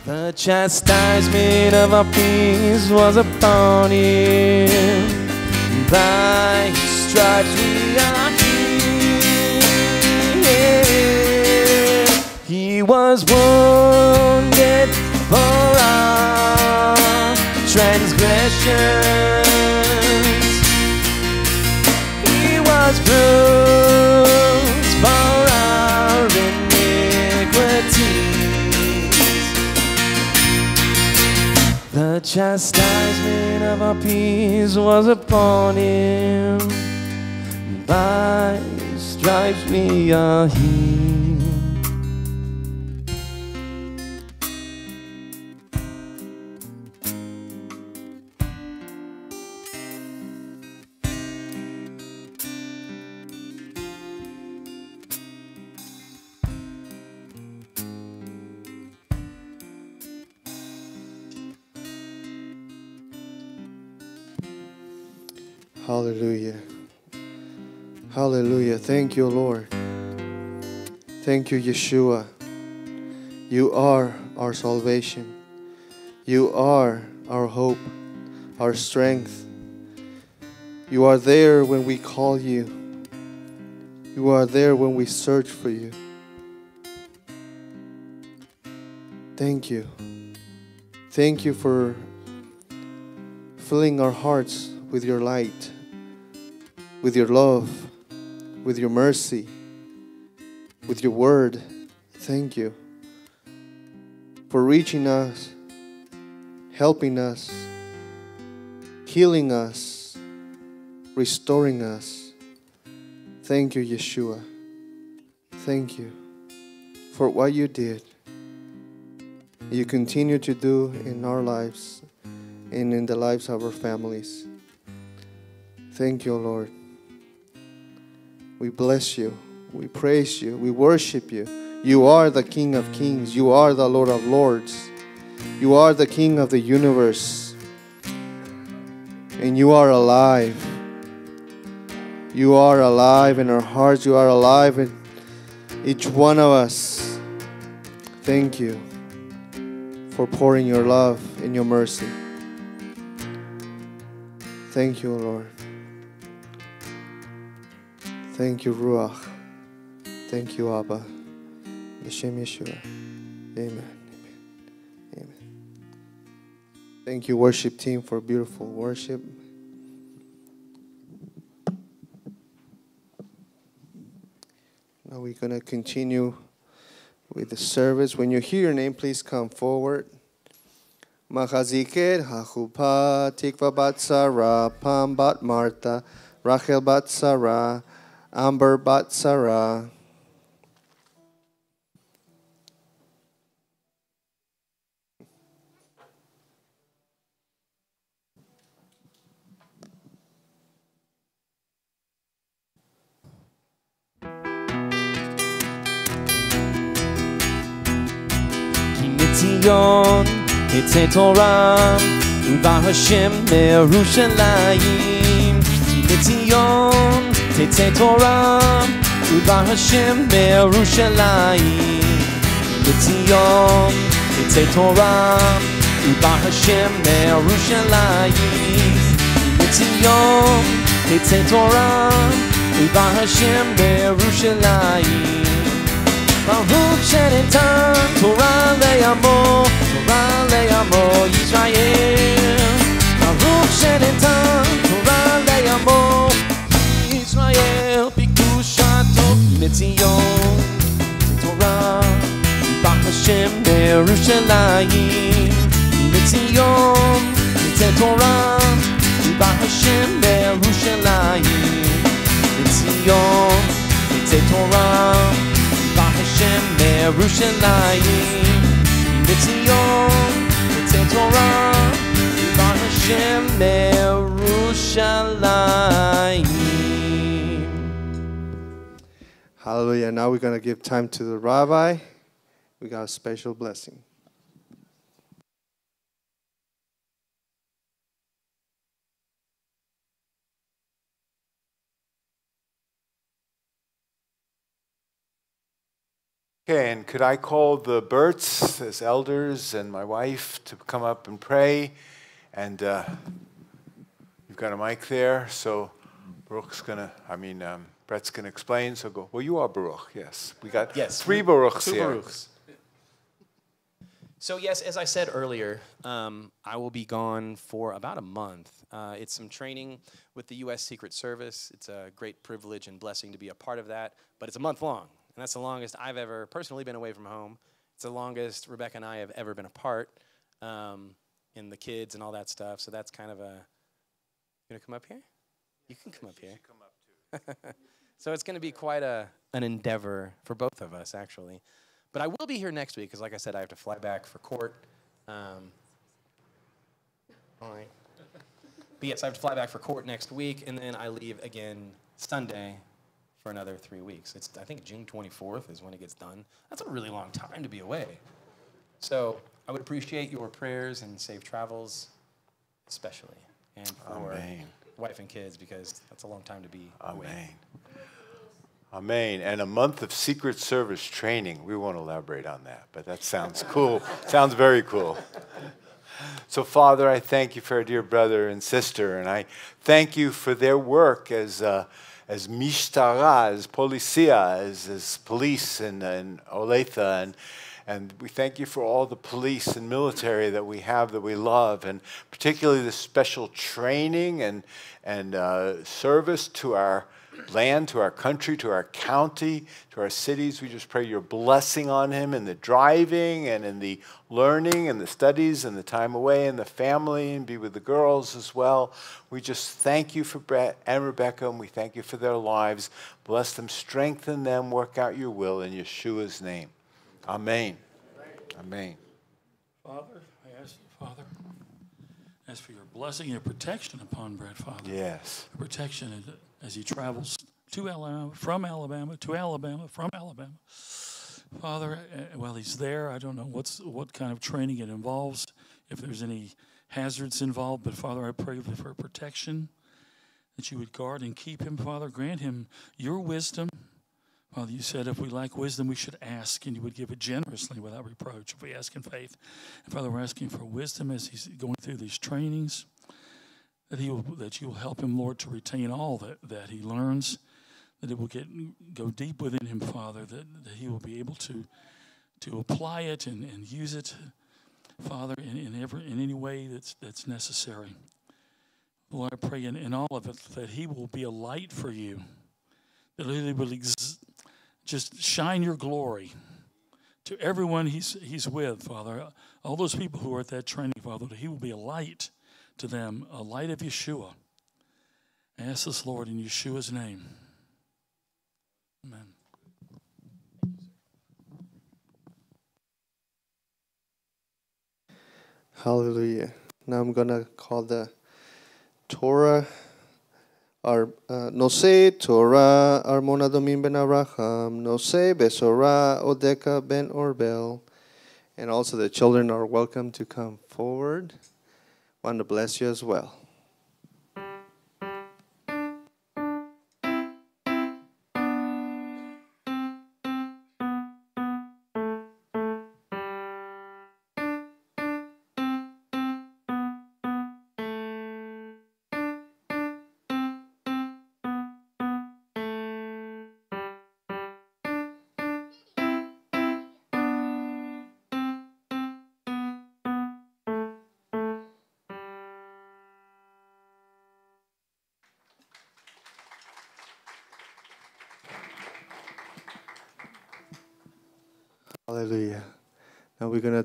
The chastisement of our peace was upon him. By his stripes we was wounded for our transgressions. He was bruised for our iniquities. The chastisement of our peace was upon him. By stripes we are healed. Hallelujah. Hallelujah. Thank you, Lord. Thank you, Yeshua. You are our salvation. You are our hope, our strength. You are there when we call you. You are there when we search for you. Thank you. Thank you for filling our hearts with your light, with your love, with your mercy, with your word. Thank you for reaching us, helping us, healing us, restoring us. Thank you, Yeshua. Thank you for what you did. You continue to do in our lives and in the lives of our families. Thank you, Lord. We bless you. We praise you. We worship you. You are the King of kings. You are the Lord of lords. You are the King of the universe. And you are alive. You are alive in our hearts. You are alive in each one of us. Thank you for pouring your love and your mercy. Thank you, Lord. Thank you, Ruach. Thank you, Abba. B'Shem Yeshua. Amen. Amen. Amen. Thank you, worship team, for beautiful worship. Now we're going to continue with the service. When you hear your name, please come forward. Machaziket, Hachupa, Tikva bat Sarah, Pam bat Martha, Rachel bat Sarah, Amber bat Sarah. כי מציון תצא תורה, ובא השם מירושלים. כי מציון תצא תורה, ובא השם מירושלים. כי מציון תצא תורה, ובא השם מירושלים. כי מציון תצא תורה, ובא השם מירושלים. ברוך שניתן תורה לעמו, תורה לעמו ישראל. ברוך שניתן בקדושתו מציון. תורה, ברוך השם בירושלים, מציון, נצא תורה, ברוך השם בירושלים, מציון, נצא תורה, ברוך השם בירושלים, מציון, נצא תורה, ברוך השם בירושלים. Hallelujah. Now we're going to give time to the rabbi. We got a special blessing. Okay, and could I call the Berts as elders and my wife to come up and pray? And uh, you've got a mic there, so Baruch's gonna, I mean, um, Brett's gonna explain. So go. Well, you are Baruch, yes. We got Yes, three we- Baruchs two here. Baruchs. So yes, as I said earlier, um, I will be gone for about a month. Uh, it's some training with the U.S. Secret Service. It's a great privilege and blessing to be a part of that, but it's a month long, and that's the longest I've ever personally been away from home. It's the longest Rebecca and I have ever been apart, um, in the kids and all that stuff. So that's kind of a. You gonna come up here? You can come up here. so it's going to be quite a an endeavor for both of us, actually. But I will be here next week because, like I said, I have to fly back for court. Um, all right. But yes, I have to fly back for court next week, and then I leave again Sunday for another three weeks. It's I think June 24th is when it gets done. That's a really long time to be away. So I would appreciate your prayers and safe travels, especially, and for Amen. Wife and kids because that's a long time to be away. Amen. Amen. And a month of Secret Service training. We won't elaborate on that, but that sounds cool. sounds very cool. So, Father, I thank you for our dear brother and sister, and I thank you for their work as, uh, as mishtara, as policia, as, as police in, in Olathe, and, and we thank you for all the police and military that we have that we love, and particularly the special training and, and uh, service to our land, to our country, to our county, to our cities. We just pray your blessing on him in the driving and in the learning and the studies and the time away and the family and be with the girls as well. We just thank you for Brett and Rebecca and we thank you for their lives. Bless them, strengthen them, work out your will in Yeshua's name. Amen. Amen. Father, I ask, Father, ask for your blessing and your protection upon Brett, Father. Yes. Protection as, he travels to Alabama, from Alabama, to Alabama, from Alabama. Father, uh, while he's there, I don't know what's what kind of training it involves, if there's any hazards involved, but Father, I pray for protection, that you would guard and keep him, Father. Grant him your wisdom. Father, you said if we lack wisdom, we should ask, and you would give it generously without reproach if we ask in faith. And Father, we're asking for wisdom as he's going through these trainings, that he will, that you will help him, Lord, to retain all that, that he learns, that it will get go deep within him, Father, that, that he will be able to to apply it and, and use it, Father, in, in every in any way that's that's necessary. Lord, I pray in, in all of it that he will be a light for you, that he will ex- just shine your glory to everyone he's, he's with, Father. All those people who are at that training, Father, that he will be a light to them, a light of Yeshua. I ask this, Lord, in Yeshua's name. Amen. Hallelujah. Now I'm going to call the Torah, our uh, Nose Torah Armona Domim ben Abraham, Nose Besora Odeka ben Orbel. And also the children are welcome to come forward. Want to bless you as well.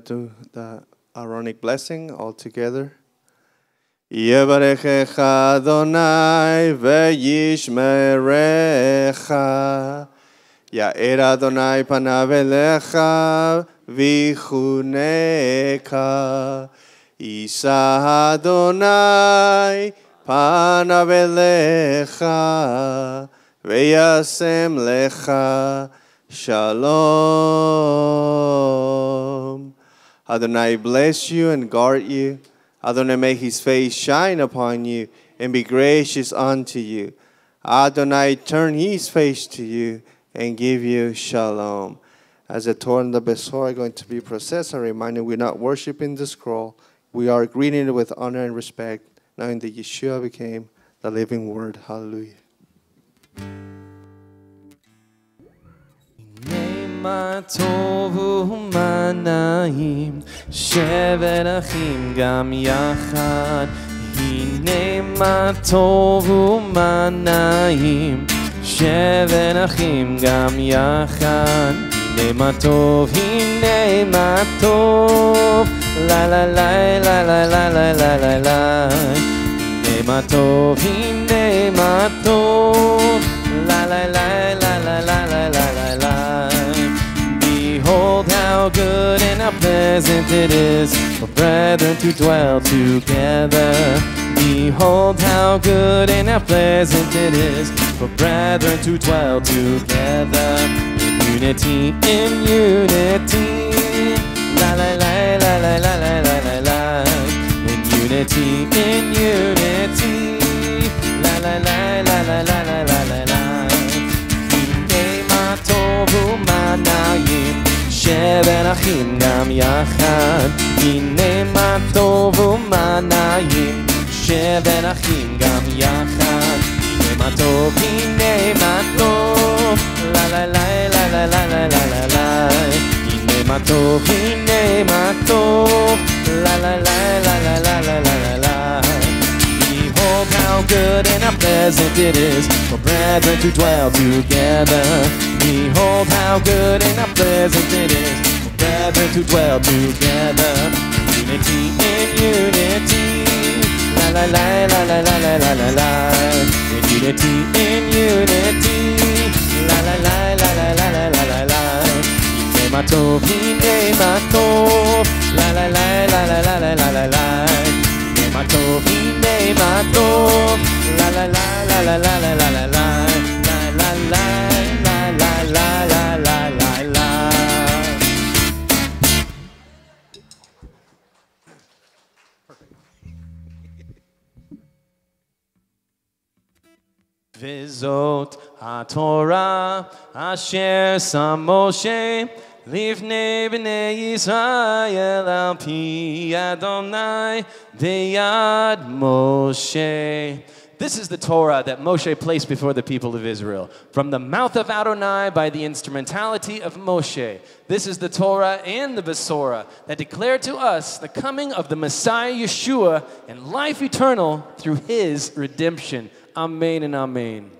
Now we're going to do the Aaronic blessing all together. יברכך אדוני וישמרך. יאר אדוני פניו אליך ויחונך. יישא אדוני פניו אליך וישם לך shalom. Adonai bless you and guard you. Adonai make his face shine upon you and be gracious unto you. Adonai turn his face to you and give you shalom. As the Torah and the Besor are going to be processed, I remind you we're not worshiping the scroll. We are greeting it with honor and respect, knowing that Yeshua became the living word. Hallelujah. מה טוב ומה נעים, שבת אחים גם יחד. הנה מה טוב ומה נעים, שבת אחים גם יחד. הנה מה טוב, הנה מה טוב, לה לה לה לה לה לה לה לה לה לה. הנה מה טוב, הנה מה טוב, לה לה לה how good and how pleasant it is for brethren to dwell together. Behold, how good and how pleasant it is for brethren to dwell together. In Unity in unity. La la la la la la la la la. la. In unity, in unity. La la la la la la la la la. Tovu manaim שבת אחים גם יחד. הנה מה טוב ומה נעים, שבת אחים גם יחד. הנה מה טוב, הנה מה טוב, לה לה לה לה לה לה לה לה לה. הנה מה טוב, הנה מה טוב, לה לה לה לה לה לה לה לה לה לה. Behold how good and how pleasant it is for brethren to dwell together. Behold how good and how pleasant it is for brethren to dwell together. Unity in unity. La la la la la la la la la la. In unity in unity. La la la la la la la la la la. הנה מה טוב, הנה מה טוב. La la la la la la la la la la. הנה מה טוב, הנה מה טוב, לה לה לה לה לה לה לה לה לה לה לה לה לה לה לה לה לה לה וזאת התורה אשר שם משה לפני בני ישראל על פי אדוני Moshe. This is the Torah that Moshe placed before the people of Israel. From the mouth of Adonai by the instrumentality of Moshe. This is the Torah and the Besorah that declare to us the coming of the Messiah Yeshua and life eternal through his redemption. Amen and amen.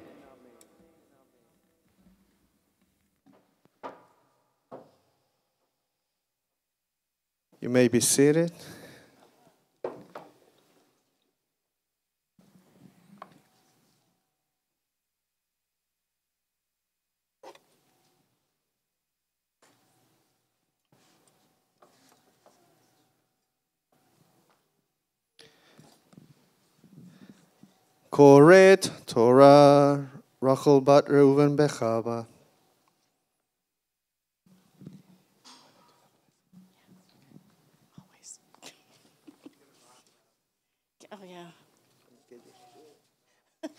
You may be seated. Koret Torah Rachel bat Reuven Bechaba. Oh, yeah.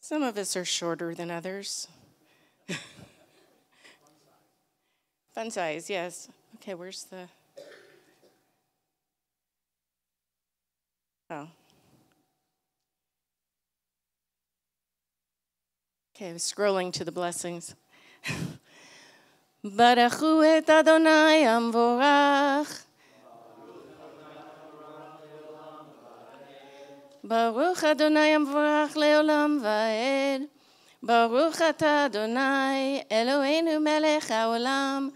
Some of us are shorter than others. Fun size, yes. Okay, where's the... Oh. Okay, I was scrolling to the blessings. Baruch et Adonai Amvorach. Baruch Adonai Amvorach leolam vaed. ברוך אתה אדוני אלוהינו מלך העולם,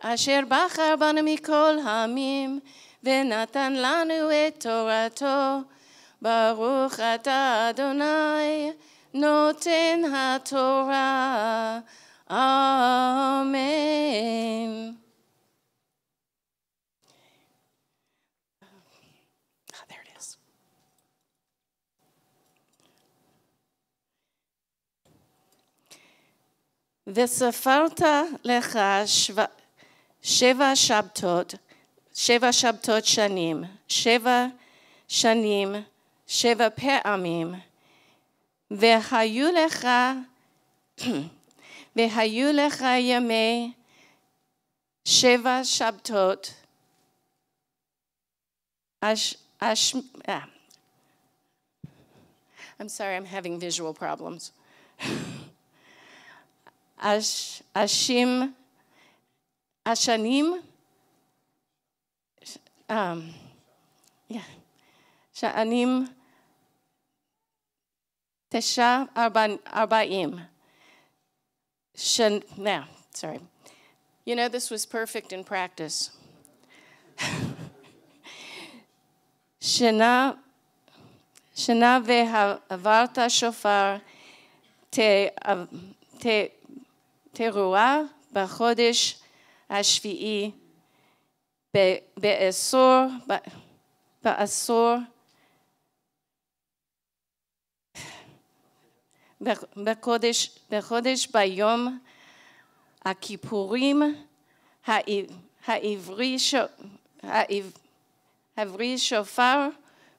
אשר בחר בנו מכל העמים, ונתן לנו את תורתו. ברוך אתה אדוני נותן התורה. אמן. וספרת לך שבע, שבע שבתות, שבע שבתות שנים, שבע שנים, שבע פעמים, והיו לך, והיו לך ימי שבע שבתות, אש, אש, ah. I'm sorry, I'm having visual problems. Ashim, Ashanim, um, yeah, Sha'anim, Tesha Arbaim. Shan, sorry. You know, this was perfect in practice. Shana, Shana vehavarta shofar te תרועה בחודש השביעי בעשור, בעשור, בחודש, בחודש ביום הכיפורים העב- העברי העברי שופר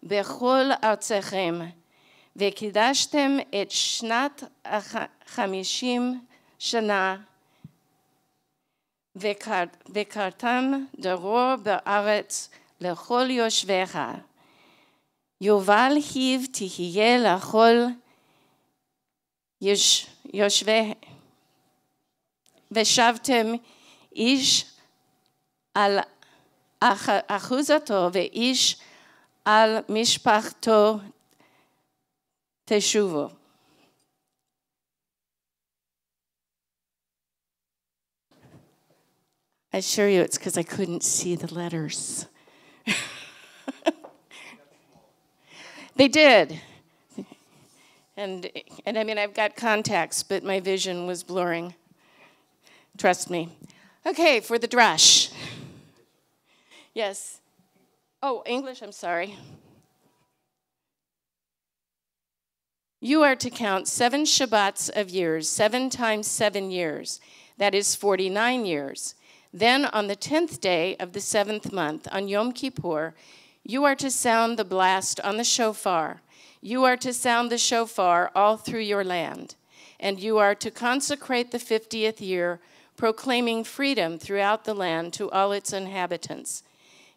בכל ארציכם, וקידשתם את שנת החמישים שנה, וקר- וקרתם דרור בארץ לכל יושביה. יובל היב תהיה לכל יש, יושבי, ושבתם איש על אח, אחוזתו ואיש על משפחתו תשובו. I assure you it's because I couldn't see the letters. they did. And, and I mean, I've got contacts, but my vision was blurring. Trust me. Okay, for the drush. Yes. Oh, English, I'm sorry. You are to count seven Shabbats of years, seven times seven years. That is 49 years. Then on the tenth day of the seventh month, on Yom Kippur, you are to sound the blast on the shofar. You are to sound the shofar all through your land. And you are to consecrate the fiftieth year, proclaiming freedom throughout the land to all its inhabitants.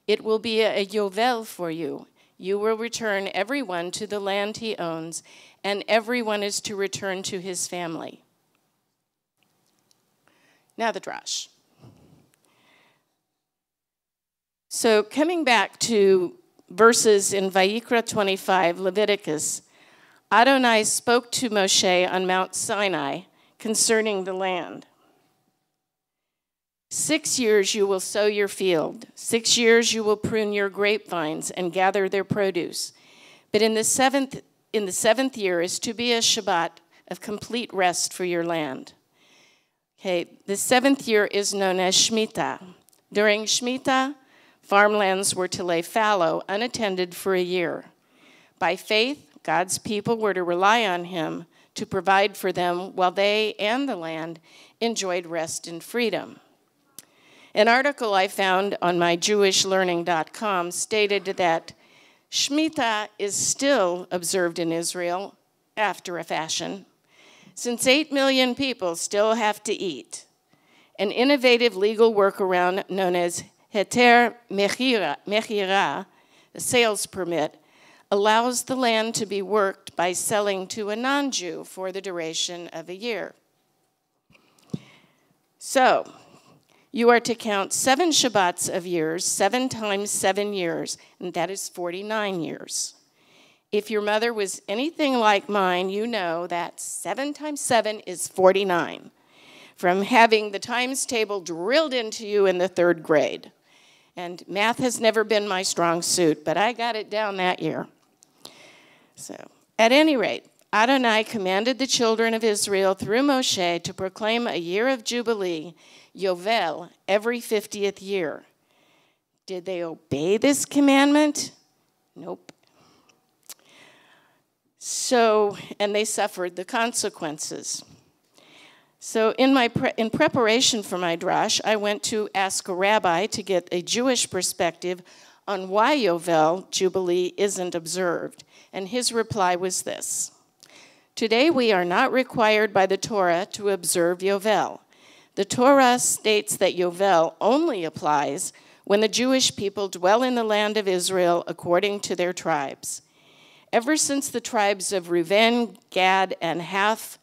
It will be a yovel for you. You will return everyone to the land he owns, and everyone is to return to his family. Now the drash. So, coming back to verses in Vayikra 25, Leviticus, Adonai spoke to Moshe on Mount Sinai concerning the land. Six years you will sow your field, six years you will prune your grapevines and gather their produce. But in the seventh, in the seventh year is to be a Shabbat of complete rest for your land. Okay, the seventh year is known as Shemitah. During Shemitah, farmlands were to lay fallow, unattended for a year. By faith, God's people were to rely on Him to provide for them while they and the land enjoyed rest and freedom. An article I found on myjewishlearning.com stated that Shemitah is still observed in Israel after a fashion, since 8 million people still have to eat. An innovative legal workaround known as Heter Mechira, a sales permit, allows the land to be worked by selling to a non Jew for the duration of a year. So, you are to count seven Shabbats of years, seven times seven years, and that is 49 years. If your mother was anything like mine, you know that 7 times 7 is 49 from having the times table drilled into you in the third grade. And math has never been my strong suit, but I got it down that year. So, at any rate, Adonai commanded the children of Israel through Moshe to proclaim a year of Jubilee, Yovel, every 50th year. Did they obey this commandment? Nope. So, and they suffered the consequences. So, in, my pre- in preparation for my drash, I went to ask a rabbi to get a Jewish perspective on why Yovel, Jubilee, isn't observed. And his reply was this Today we are not required by the Torah to observe Yovel. The Torah states that Yovel only applies when the Jewish people dwell in the land of Israel according to their tribes. Ever since the tribes of Reuben, Gad, and half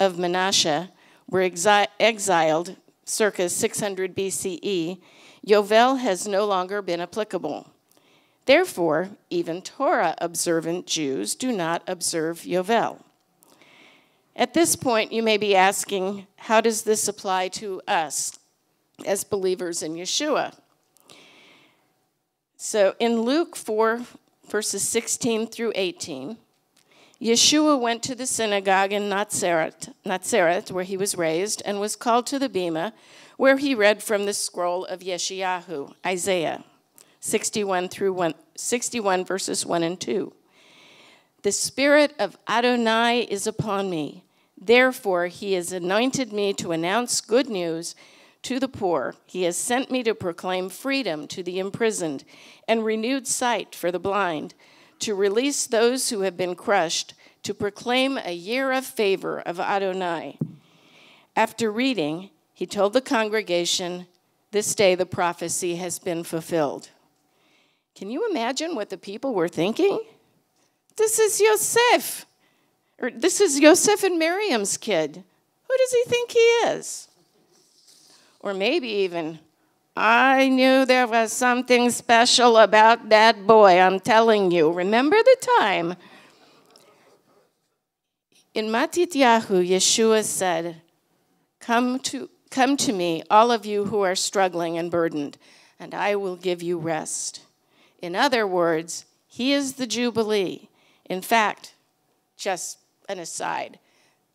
of Manasseh were exi- exiled circa 600 BCE, Yovel has no longer been applicable. Therefore, even Torah observant Jews do not observe Yovel. At this point, you may be asking, how does this apply to us as believers in Yeshua? So in Luke 4, verses 16 through 18, Yeshua went to the synagogue in Nazareth, Nazareth, where he was raised, and was called to the Bema, where he read from the scroll of Yeshayahu, Isaiah 61 through 1, 61 verses 1 and 2. The Spirit of Adonai is upon me. Therefore, he has anointed me to announce good news to the poor. He has sent me to proclaim freedom to the imprisoned and renewed sight for the blind to release those who have been crushed, to proclaim a year of favor of Adonai. After reading, he told the congregation, This day the prophecy has been fulfilled. Can you imagine what the people were thinking? This is Yosef. Or this is Yosef and Miriam's kid. Who does he think he is? Or maybe even, I knew there was something special about that boy, I'm telling you. Remember the time? In Matityahu, Yeshua said, Come to, come to me, all of you who are struggling and burdened, and I will give you rest. In other words, he is the Jubilee. In fact, just an aside,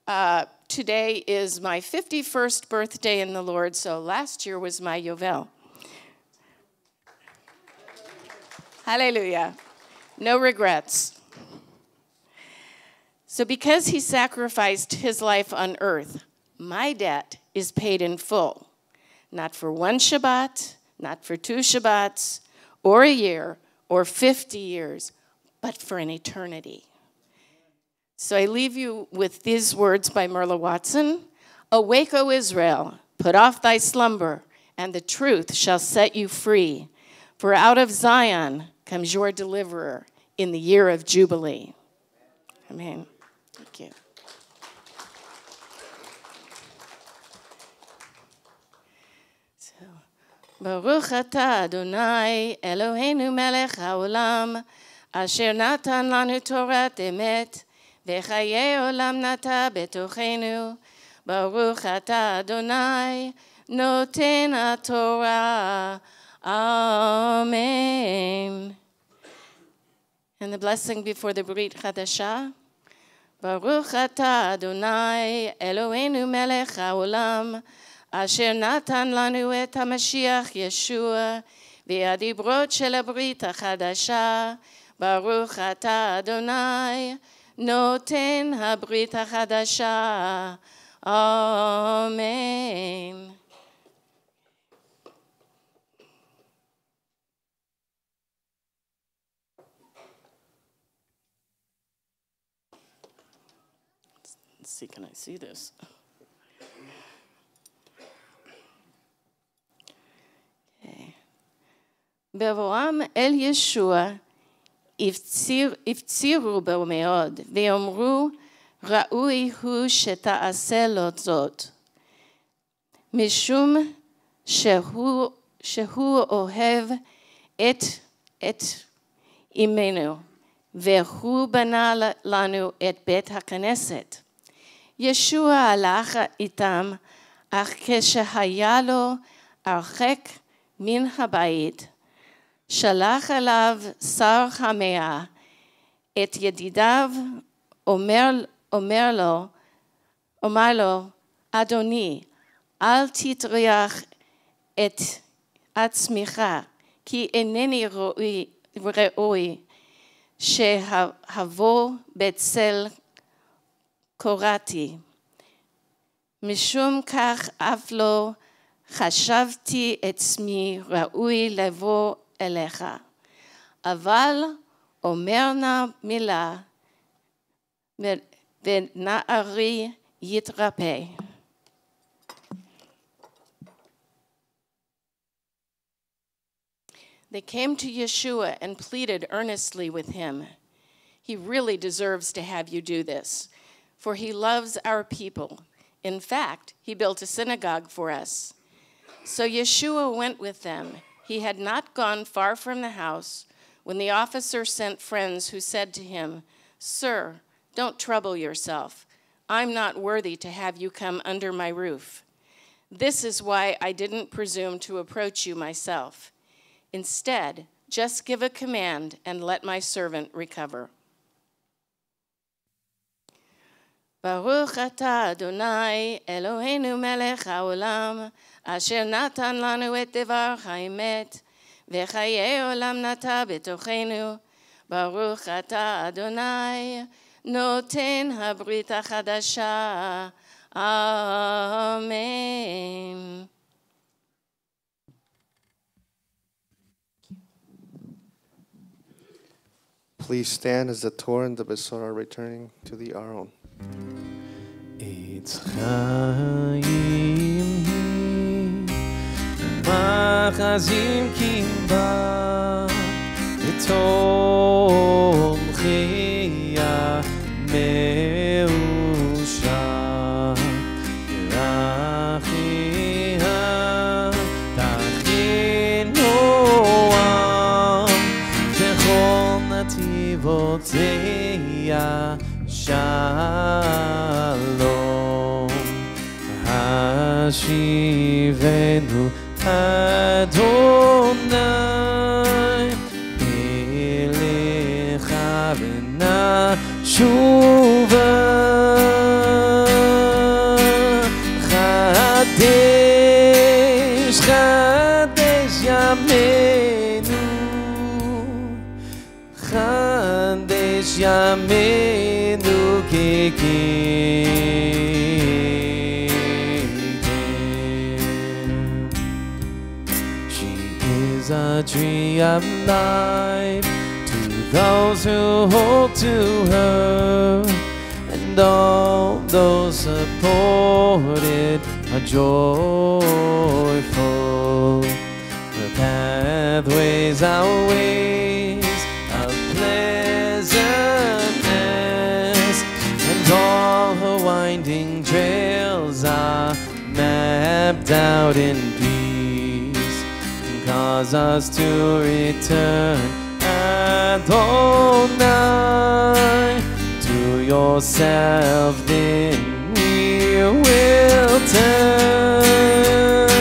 uh, today is my 51st birthday in the Lord, so last year was my Yovel. Hallelujah. No regrets. So, because he sacrificed his life on earth, my debt is paid in full. Not for one Shabbat, not for two Shabbats, or a year, or 50 years, but for an eternity. So I leave you with these words by Merla Watson Awake, O Israel, put off thy slumber, and the truth shall set you free. For out of Zion comes your deliverer in the year of Jubilee. Amen. Thank you. So, Baruch atah Adonai Eloheinu melech haolam, asher natan lanu Torat emet, וחיי עולם נטע בתוכנו. ברוך אתה אדוני, נותן התורה. Amen. And the blessing before the Brit Chadashah. ברוך אתה אדוני, אלוהינו מלך העולם, אשר נתן לנו את המשיח ישוע, והדיברות של הברית החדשה. ברוך אתה אדוני, נותן הברית החדשה. אמן. Let's see, can I see this? Okay. בבואם אל ישוע הפציר, הפצירו בו מאוד, ואמרו, ראוי הוא שתעשה לו זאת, משום שהוא, שהוא אוהב את, את אמנו, והוא בנה לנו את בית הכנסת. ישוע הלך איתם, אך כשהיה לו הרחק מן הבית, שלח אליו שר המאה את ידידיו, אומר, אומר לו, אומר לו, אדוני, אל תטריח את עצמך, כי אינני ראוי, ראוי שהבוא בצל קוראתי. משום כך אף לא חשבתי עצמי ראוי לבוא אליך. אבל אומר נא מילה ונערי יתרפא. They came to Yeshua and pleaded earnestly with him. He really deserves to have you do this, for he loves our people. In fact, he built a synagogue for us. So Yeshua went with them. he had not gone far from the house when the officer sent friends who said to him, Sir, don't trouble yourself. I'm not worthy to have you come under my roof. This is why I didn't presume to approach you myself. Instead, just give a command and let my servant recover. Baruch atah Adonai Eloheinu melech haolam אשר נתן לנו את דבר האמת וחיי עולם נטע בתוכנו ברוך אתה אדוני נותן הברית החדשה אמן Please stand as the Torah and the Besor are returning to the Aron. עץ חיים היא, מאחזים קימבה, ותומכי המאושר, ירחיה תכינועם, וכל נתיבותיה שלום. השיבנו Adonai Elecha v'nashuva Chadesh, Chadesh Yamenu Chadesh Yamenu Kekin is a tree of life to those who hold to her, and all those supported are joyful. The pathways are ways of pleasantness, and all her winding trails are mapped out in. Cause us to return Adonai to yourself, then we will turn.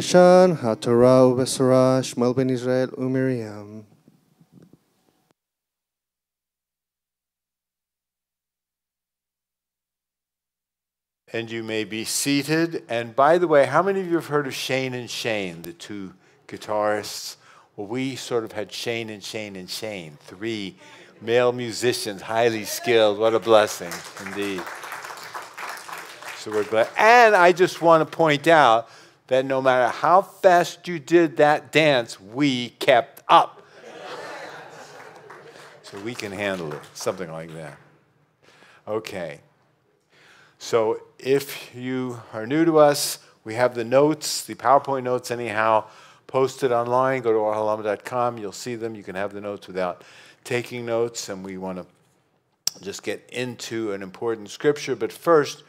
HaTorah, Shmuel ben Israel, Umiriam. And you may be seated. And by the way, how many of you have heard of Shane and Shane, the two guitarists? Well, we sort of had Shane and Shane and Shane, three male musicians, highly skilled. What a blessing, indeed. So we're glad. And I just want to point out that no matter how fast you did that dance, we kept up. So we can handle it, something like that. Okay. So if you are new to us, we have the notes, the PowerPoint notes, anyhow, posted online. Go to orhaolam.com. You'll see them. You can have the notes without taking notes. And we want to just get into an important scripture. But first,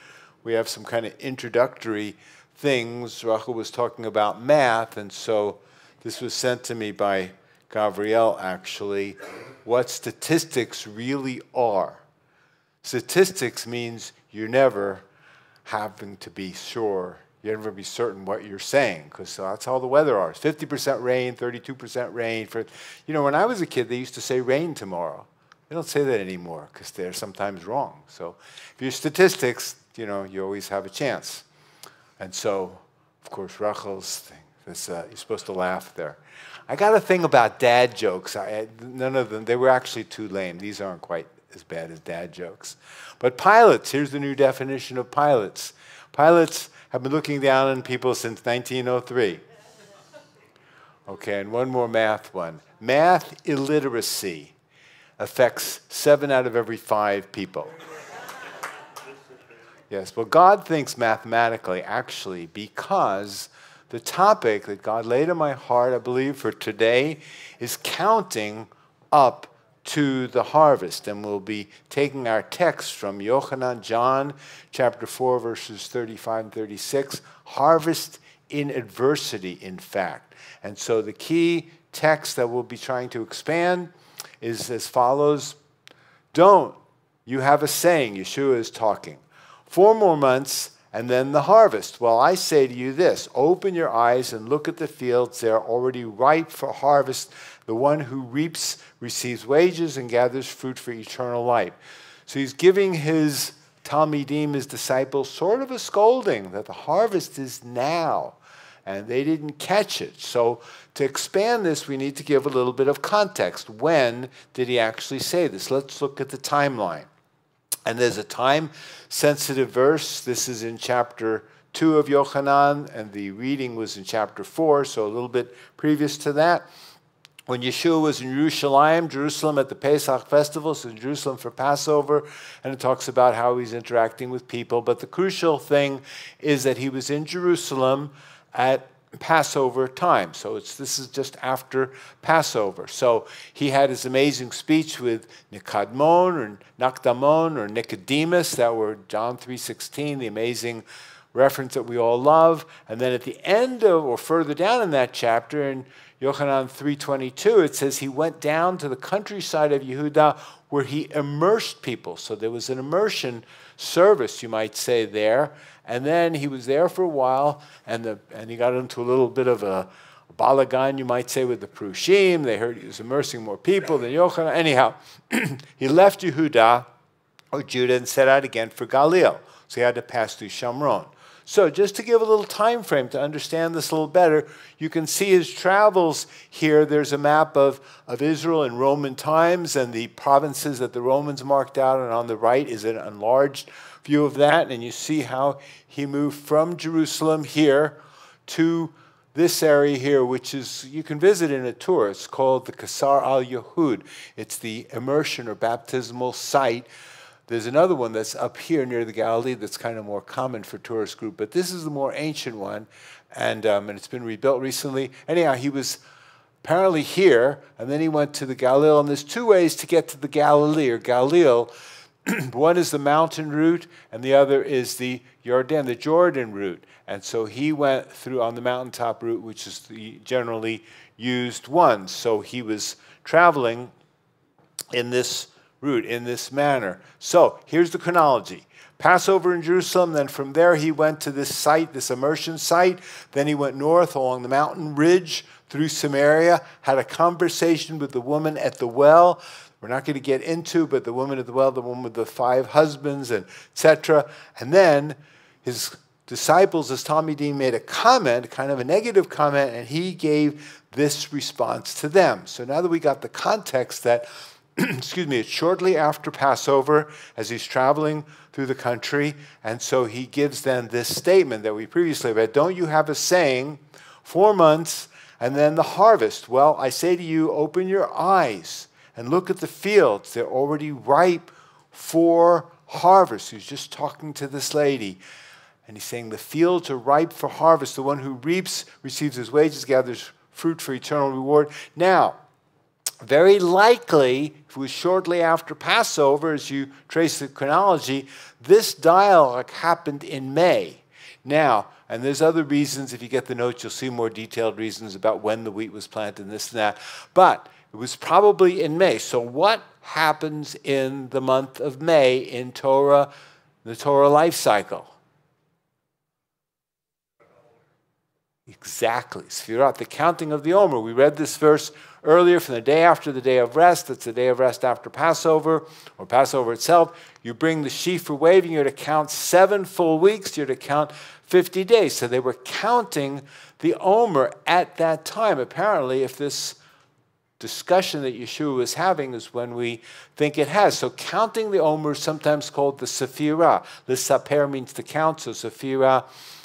we have some kind of introductory things. Rachel was talking about math, and so this was sent to me by Gabrielle actually, what statistics really are. Statistics means you're never having to be sure. You're never be certain what you're saying because that's how the weather are. 50% rain, 32% rain. For you know, when I was a kid, they used to say rain tomorrow. They don't say that anymore because they're sometimes wrong. So, if you're statistics, you know, you always have a chance. And so, of course, Rachel's thing. This, uh, you're supposed to laugh there. I got a thing about dad jokes. I, none of them, they were actually too lame. These aren't quite as bad as dad jokes. But pilots, here's the new definition of pilots. Pilots have been looking down on people since 1903. Okay, and one more math one. Math illiteracy affects seven out of every five people. Yes, well, God thinks mathematically, actually, because the topic that God laid in my heart, I believe, for today is counting up to the harvest. And we'll be taking our text from Yochanan, John chapter 4, verses 35 and 36. Harvest in adversity, in fact. And so the key text that we'll be trying to expand is as follows Don't. You have a saying, Yeshua is talking. Four more months and then the harvest. Well, I say to you this open your eyes and look at the fields. They are already ripe for harvest. The one who reaps receives wages and gathers fruit for eternal life. So he's giving his Talmidim, his disciples, sort of a scolding that the harvest is now. And they didn't catch it. So, to expand this, we need to give a little bit of context. When did he actually say this? Let's look at the timeline. And there's a time sensitive verse. This is in chapter 2 of Yochanan, and the reading was in chapter 4, so a little bit previous to that. When Yeshua was in Jerusalem, Jerusalem at the Pesach festival, so Jerusalem for Passover, and it talks about how he's interacting with people. But the crucial thing is that he was in Jerusalem at Passover time. So it's this is just after Passover. So he had his amazing speech with Nicodemon or Nakdamon or Nicodemus that were John 3:16, the amazing reference that we all love. And then at the end of or further down in that chapter in Yochanan 3:22 it says he went down to the countryside of Yehuda where he immersed people. So there was an immersion service you might say there and then he was there for a while, and, the, and he got into a little bit of a balagan, you might say, with the Prushim. They heard he was immersing more people than Yochanan. Anyhow, he left Yehuda, or Judah, and set out again for Galil. So he had to pass through Shamron. So just to give a little time frame to understand this a little better, you can see his travels here. There's a map of, of Israel in Roman times and the provinces that the Romans marked out, and on the right is an enlarged view of that, and you see how he moved from Jerusalem here to this area here, which is, you can visit in a tour. It's called the Qasr al-Yahud. It's the immersion or baptismal site. There's another one that's up here near the Galilee that's kind of more common for tourist group, but this is the more ancient one, and, um, and it's been rebuilt recently. Anyhow, he was apparently here, and then he went to the Galilee, and there's two ways to get to the Galilee or Galilee. one is the mountain route, and the other is the Jordan, the Jordan route. And so he went through on the mountaintop route, which is the generally used one. So he was traveling in this route, in this manner. So here's the chronology. Passover in Jerusalem, then from there he went to this site, this immersion site. Then he went north along the mountain ridge through Samaria, had a conversation with the woman at the well we're not going to get into, but the woman at the well, the woman with the five husbands, and etc. And then his disciples, as Talmidim made a comment, kind of a negative comment, and he gave this response to them. So now that we got the context that, excuse me, it's shortly after Passover as he's traveling through the country, and so he gives them this statement that we previously read Don't you have a saying, four months, and then the harvest? Well, I say to you, open your eyes and look at the fields. They're already ripe for harvest. He's just talking to this lady. And he's saying, The fields are ripe for harvest. The one who reaps receives his wages, gathers fruit for eternal reward. Now, very likely, it was shortly after Passover, as you trace the chronology, this dialogue happened in May. Now, and there's other reasons, if you get the notes, you'll see more detailed reasons about when the wheat was planted and this and that. But it was probably in May. So, what happens in the month of May in Torah, the Torah life cycle? Exactly. Sfirat, the counting of the Omer. We read this verse earlier from the day after the day of rest. That's the day of rest after Passover or Passover itself. You bring the sheaf for waving. You're to count seven full weeks. You're to count 50 days. So they were counting the Omer at that time. Apparently, if this discussion that Yeshua was having is when we think it has. So counting the Omer is sometimes called the Sephirah. The Saper means to count, so Sephirah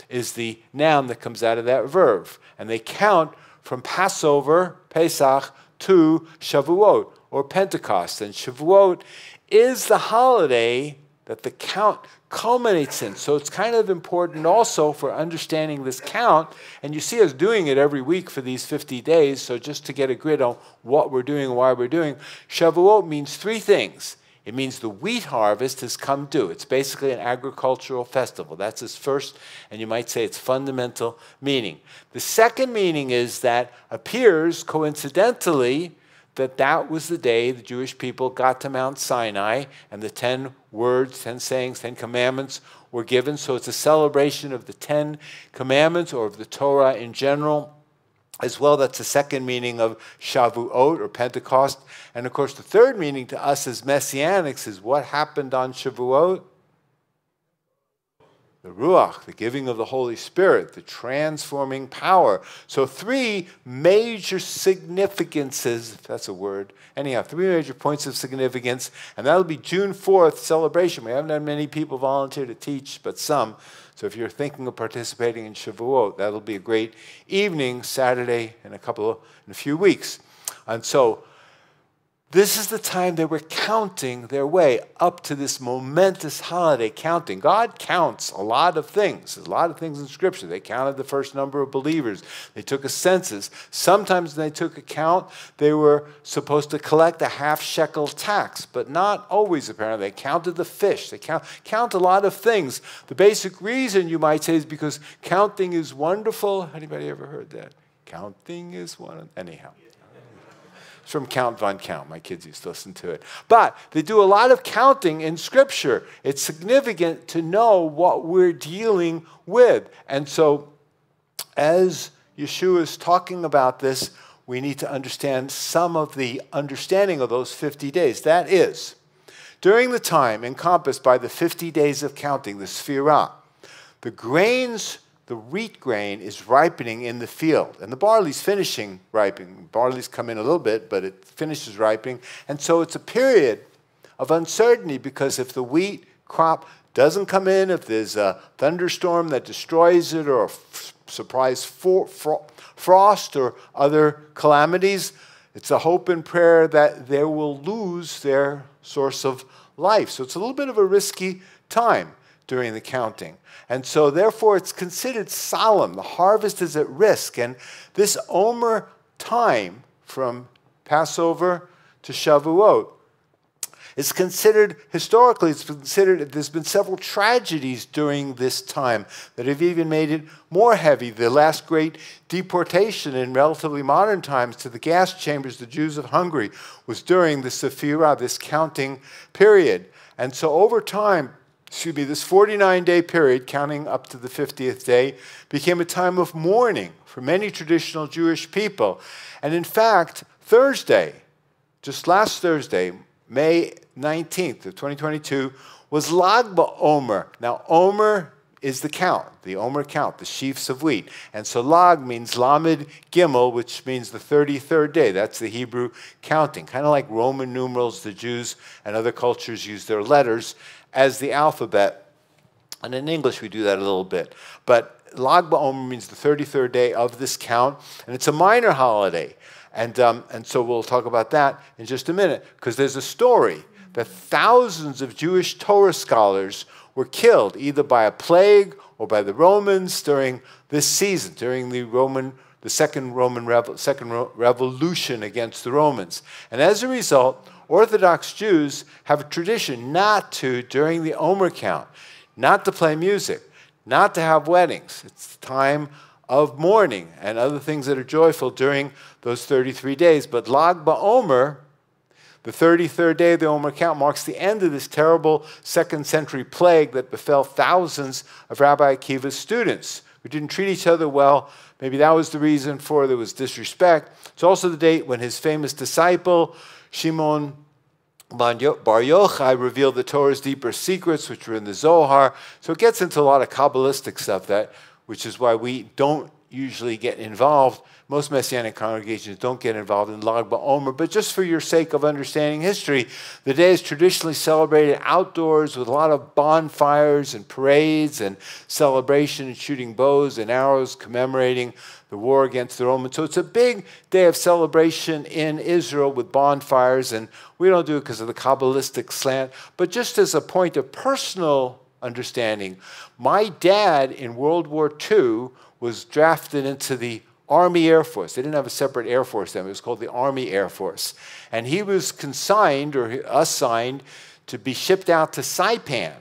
is the noun that comes out of that verb. And they count from Passover, Pesach, to Shavuot, or Pentecost. And Shavuot is the holiday that the count culminates in. So it's kind of important also for understanding this count. And you see us doing it every week for these 50 days. So just to get a grid on what we're doing and why we're doing, Shavuot means three things. It means the wheat harvest has come due. It's basically an agricultural festival. That's its first, and you might say its fundamental meaning. The second meaning is that appears coincidentally that that was the day the Jewish people got to Mount Sinai and the 10 words, 10 sayings, 10 commandments were given. So it's a celebration of the 10 commandments or of the Torah in general. As well, that's the second meaning of Shavuot or Pentecost. And of course, the third meaning to us as Messianics is what happened on Shavuot? The Ruach, the giving of the Holy Spirit, the transforming power. So, three major significances, if that's a word. Anyhow, three major points of significance, and that'll be June 4th celebration. We haven't had many people volunteer to teach, but some. So, if you're thinking of participating in Shavuot, that'll be a great evening, Saturday, in a couple of, in a few weeks. And so, this is the time they were counting their way up to this momentous holiday counting. God counts a lot of things. There's a lot of things in Scripture. They counted the first number of believers. They took a census. Sometimes when they took a count, they were supposed to collect a half shekel tax, but not always apparently. They counted the fish. They count, count a lot of things. The basic reason you might say is because counting is wonderful. Anybody ever heard that? Counting is one. Anyhow. It's from Count Von Count. My kids used to listen to it. But they do a lot of counting in Scripture. It's significant to know what we're dealing with. And so, as Yeshua is talking about this, we need to understand some of the understanding of those 50 days. That is, during the time encompassed by the 50 days of counting, the Sephirah, the grains the wheat grain is ripening in the field, and the barley's finishing ripening. Barley's come in a little bit, but it finishes ripening. And so it's a period of uncertainty because if the wheat crop doesn't come in, if there's a thunderstorm that destroys it, or a surprise for, frost or other calamities, it's a hope and prayer that they will lose their source of life. So it's a little bit of a risky time during the counting. And so, therefore, it's considered solemn. The harvest is at risk. And this Omer time from Passover to Shavuot is considered, historically, it's considered, there's been several tragedies during this time that have even made it more heavy. The last great deportation in relatively modern times to the gas chambers, the Jews of Hungary, was during the Sephirah, this counting period. And so, over time, excuse me, this 49 day period, counting up to the 50th day, became a time of mourning for many traditional Jewish people. And in fact, Thursday, just last Thursday, May 19th of 2022, was Lag BaOmer. Now, Omer is the count, the Omer count, the sheaves of wheat. And so Lag means Lamed Gimel, which means the 33rd day. That's the Hebrew counting. Kind of like Roman numerals, the Jews and other cultures use their letters as the alphabet. And in English, we do that a little bit. But Lag BaOmer means the 33rd day of this count, and it's a minor holiday. And, um, and so we'll talk about that in just a minute, because there's a story that thousands of Jewish Torah scholars were killed either by a plague or by the Romans during this season, during the Roman, the second Roman Revo- second revolution against the Romans. And as a result, Orthodox Jews have a tradition not to, during the Omer count, not to play music, not to have weddings. It's the time of mourning and other things that are joyful during those 33 days. But Lag BaOmer, the 33rd day of the Omer count, marks the end of this terrible second century plague that befell thousands of Rabbi Akiva's students who didn't treat each other well. Maybe that was the reason for there was disrespect. It's also the date when his famous disciple, Shimon Bar Yochai revealed the Torah's deeper secrets, which were in the Zohar. So it gets into a lot of Kabbalistic stuff, that, which is why we don't usually get involved. Most Messianic congregations don't get involved in Lag BaOmer, but just for your sake of understanding history, the day is traditionally celebrated outdoors with a lot of bonfires and parades and celebration and shooting bows and arrows commemorating the war against the Romans. So it's a big day of celebration in Israel with bonfires, and we don't do it because of the Kabbalistic slant, but just as a point of personal understanding. My dad in World War II was drafted into the Army Air Force. They didn't have a separate Air Force then, it was called the Army Air Force. And he was consigned or assigned to be shipped out to Saipan.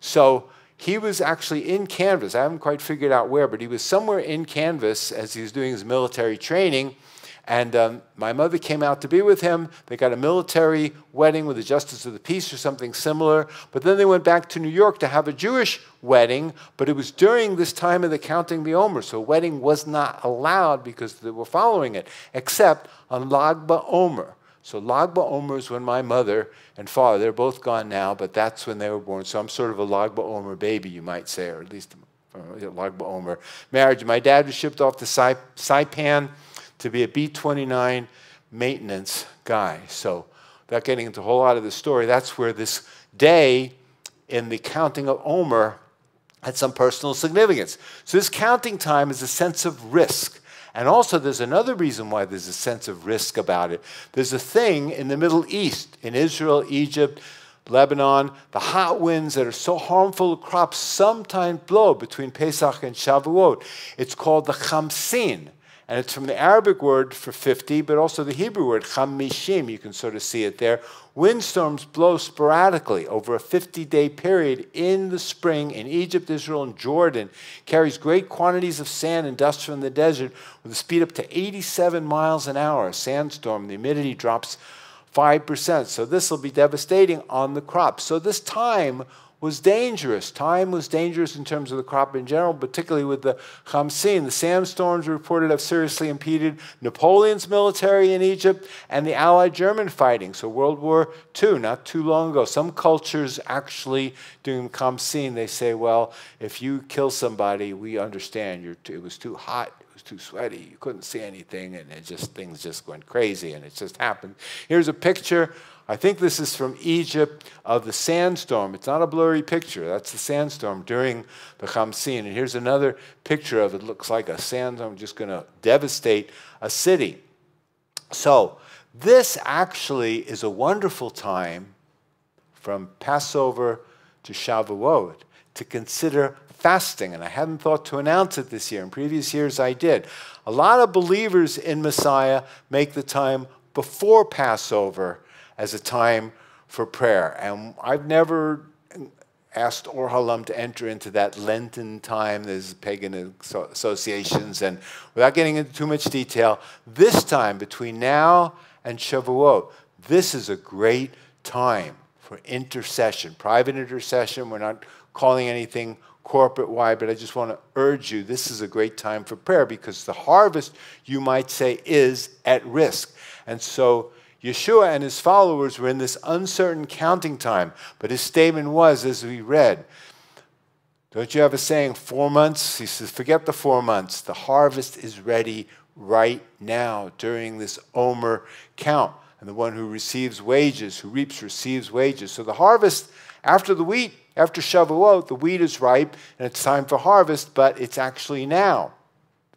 So he was actually in Kansas. I haven't quite figured out where, but he was somewhere in Kansas as he was doing his military training. And um, my mother came out to be with him. They got a military wedding with the Justice of the Peace or something similar. But then they went back to New York to have a Jewish wedding. But it was during this time of the counting the Omer. So a wedding was not allowed because they were following it, except on Lag BaOmer. So Lag BaOmer is when my mother and father, they're both gone now, but that's when they were born. So I'm sort of a Lag BaOmer baby, you might say, or at least a Lag BaOmer marriage. My dad was shipped off to Saipan to be a B 29 maintenance guy. So, without getting into a whole lot of the story, that's where this day in the counting of Omer had some personal significance. So, this counting time is a sense of risk. And also, there's another reason why there's a sense of risk about it. There's a thing in the Middle East, in Israel, Egypt, Lebanon, the hot winds that are so harmful to crops sometimes blow between Pesach and Shavuot. It's called the Khamsin. And it's from the Arabic word for 50, but also the Hebrew word chamishim. You can sort of see it there. Windstorms blow sporadically over a 50 day period in the spring in Egypt, Israel, and Jordan. Carries great quantities of sand and dust from the desert with a speed up to 87 miles an hour. A sandstorm, the humidity drops 5%. So this will be devastating on the crops. So this time was dangerous. Time was dangerous in terms of the crop in general, particularly with the Khamsin. The sandstorms reported have seriously impeded Napoleon's military in Egypt and the Allied German fighting. So World War II, not too long ago. Some cultures actually during Khamsin, they say, well, if you kill somebody, we understand You're it was too hot it was too sweaty. You couldn't see anything, and it just things just went crazy, and it just happened. Here's a picture I think this is from Egypt of the sandstorm. It's not a blurry picture. That's the sandstorm during the Khamsin. And here's another picture of it. it looks like a sandstorm just going to devastate a city. So, this actually is a wonderful time from Passover to Shavuot to consider fasting. And I hadn't thought to announce it this year. In previous years, I did. A lot of believers in Messiah make the time before Passover as a time for prayer. And I've never asked Or HaOlam to enter into that Lenten time. There's pagan associations. And without getting into too much detail, this time between now and Shavuot, this is a great time for intercession, private intercession. We're not calling anything corporate wide, but I just want to urge you this is a great time for prayer because the harvest, you might say, is at risk. And so Yeshua and his followers were in this uncertain counting time, but his statement was, as we read, don't you have a saying, four months? He says, forget the four months. The harvest is ready right now during this Omer count. And the one who receives wages, who reaps, receives wages. So the harvest, after the wheat, after Shavuot, the wheat is ripe and it's time for harvest, but it's actually now.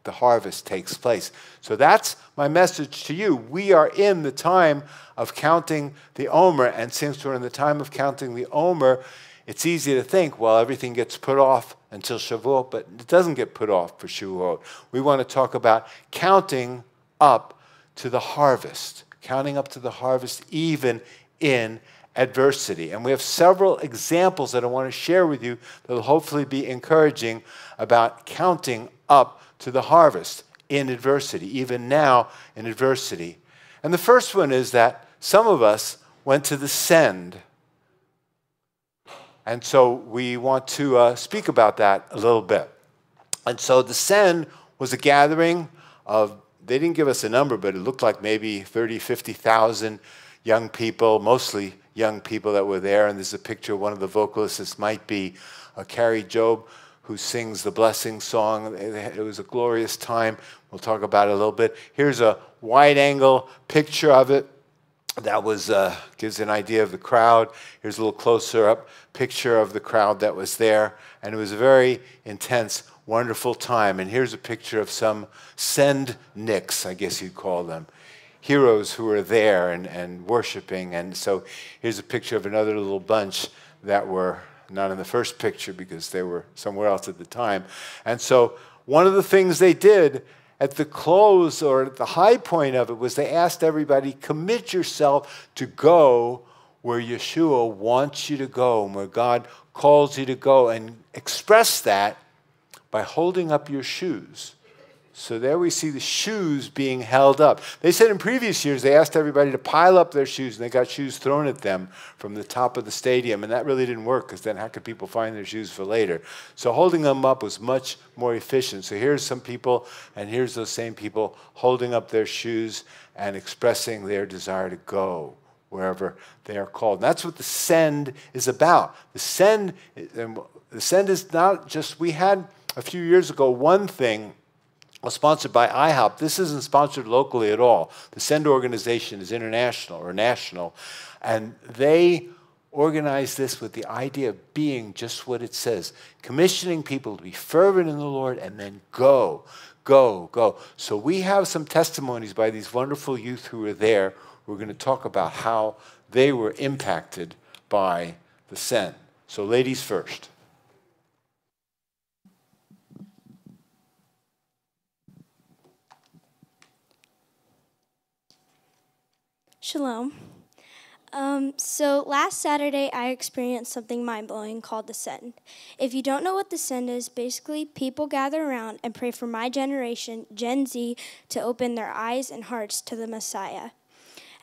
The harvest takes place. So that's my message to you. We are in the time of counting the Omer, and since we're in the time of counting the Omer, it's easy to think, well, everything gets put off until Shavuot, but it doesn't get put off for Shavuot. We want to talk about counting up to the harvest, counting up to the harvest even in adversity. And we have several examples that I want to share with you that will hopefully be encouraging about counting up to the harvest in adversity, even now in adversity. And the first one is that some of us went to the send. And so we want to uh, speak about that a little bit. And so the send was a gathering of, they didn't give us a number, but it looked like maybe 30, 50,000 young people, mostly young people that were there. And there's a picture of one of the vocalists. This might be uh, Kari Jobe, who sings the blessing song. It was a glorious time. We'll talk about it a little bit. Here's a wide angle picture of it. That was uh, gives an idea of the crowd. Here's a little closer up picture of the crowd that was there, and it was a very intense, wonderful time. And here's a picture of some send nicks, I guess you'd call them heroes who were there and, and worshiping. And so here's a picture of another little bunch that were not in the first picture because they were somewhere else at the time. And so one of the things they did at the close or at the high point of it was they asked everybody, commit yourself to go where Yeshua wants you to go and where God calls you to go and express that by holding up your shoes. So there we see the shoes being held up. They said in previous years they asked everybody to pile up their shoes and they got shoes thrown at them from the top of the stadium. And that really didn't work because then how could people find their shoes for later? So holding them up was much more efficient. So here's some people, and here's those same people holding up their shoes and expressing their desire to go wherever they are called. And that's what the send is about. The send, the send is not just, we had a few years ago one thing was sponsored by IHOP. This isn't sponsored locally at all. The Send organization is international or national, and they organized this with the idea of being just what it says commissioning people to be fervent in the Lord and then go, go, go. So we have some testimonies by these wonderful youth who were there. We're going to talk about how they were impacted by the send. So, ladies first. Shalom. Um, so last Saturday, I experienced something mind blowing called the Send. If you don't know what the Send is, basically people gather around and pray for my generation, Gen Z, to open their eyes and hearts to the Messiah.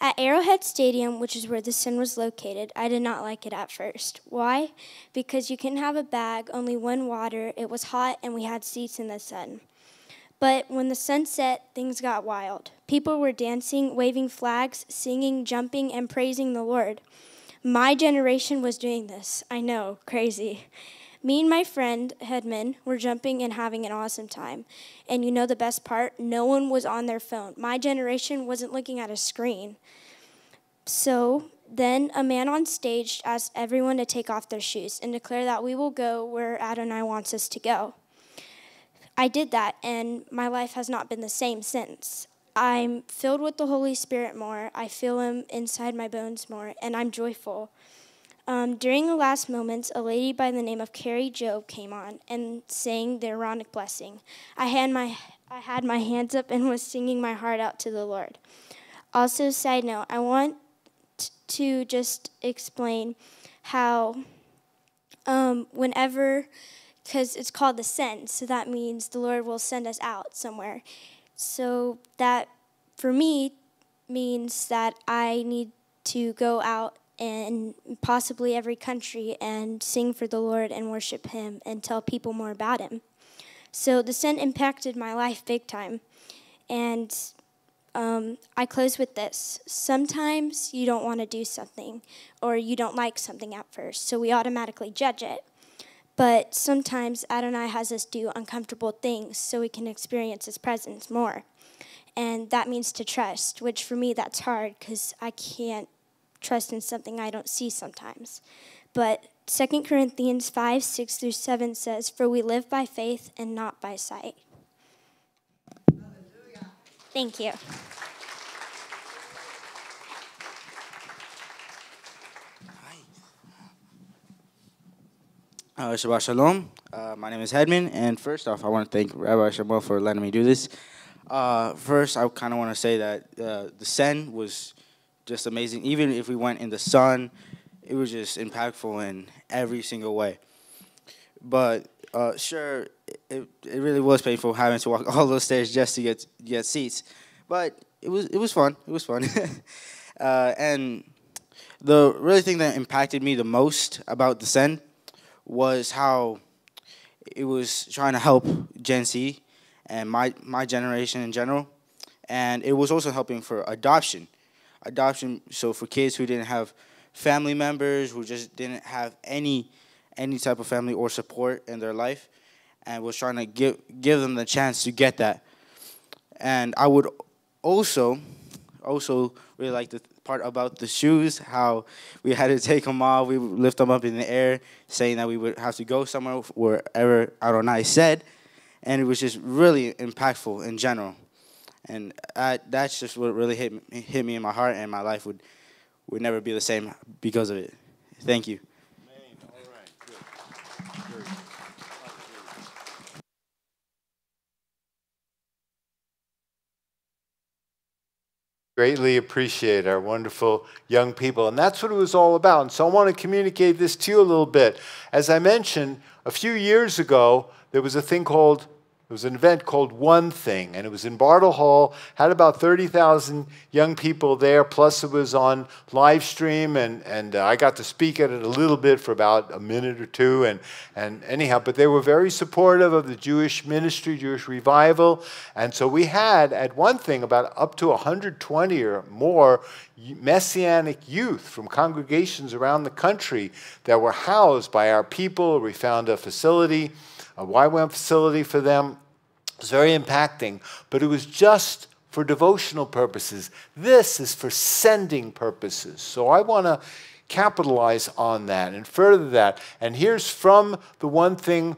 At Arrowhead Stadium, which is where the Send was located, I did not like it at first. Why? Because you couldn't have a bag, only one water, it was hot, and we had seats in the sun. But when the sun set, things got wild. People were dancing, waving flags, singing, jumping, and praising the Lord. My generation was doing this. I know, crazy. Me and my friend, Hedman, were jumping and having an awesome time. And you know the best part? No one was on their phone. My generation wasn't looking at a screen. So then a man on stage asked everyone to take off their shoes and declare that we will go where Adonai wants us to go. I did that, and my life has not been the same since. I'm filled with the Holy Spirit more. I feel Him inside my bones more, and I'm joyful. Um, during the last moments, a lady by the name of Kari Jobe came on and sang the Aaronic blessing. I had my I had my hands up and was singing my heart out to the Lord. Also, side note, I want to just explain how um, whenever because it's called the send. So that means the Lord will send us out somewhere. So that for me means that I need to go out and possibly every country and sing for the Lord and worship Him and tell people more about Him. So the send impacted my life big time. And um, I close with this. Sometimes you don't want to do something or you don't like something at first, so we automatically judge it. But sometimes Adonai has us do uncomfortable things so we can experience His presence more. And that means to trust, which for me that's hard because I can't trust in something I don't see sometimes. But 2 Corinthians 5 6 through 7 says, For we live by faith and not by sight. Thank you. Uh, Shabbat Shalom. Uh, my name is Hedman, and first off, I want to thank Rabbi Shmuel for letting me do this. Uh, first, I kind of want to say that uh, the Sen was just amazing. Even if we went in the sun, it was just impactful in every single way. But uh, sure, it, it really was painful having to walk all those stairs just to get get seats. But it was it was fun. It was fun. uh, and the really thing that impacted me the most about the Sen was how it was trying to help Gen Z and my my generation in general, and it was also helping for adoption, adoption. So for kids who didn't have family members, who just didn't have any any type of family or support in their life, and was trying to give give them the chance to get that. And I would also also really like the part about the shoes, how we had to take them off, we would lift them up in the air, saying that we would have to go somewhere wherever Adonai said, and it was just really impactful in general. And I, that's just what really hit hit me in my heart, and my life would would never be the same because of it. Thank you. Greatly appreciate our wonderful young people. And that's what it was all about. And so I want to communicate this to you a little bit. As I mentioned, a few years ago, there was a thing called it was an event called One Thing, and it was in Bartle Hall. Had about 30,000 young people there. Plus, it was on live stream, and, and uh, I got to speak at it a little bit for about a minute or two. And, and anyhow, but they were very supportive of the Jewish ministry, Jewish revival. And so we had at One Thing about up to 120 or more messianic youth from congregations around the country that were housed by our people. We found a facility a YWAM facility for them. It was very impacting, but it was just for devotional purposes. This is for sending purposes. So I want to capitalize on that and further that. And here's from the one thing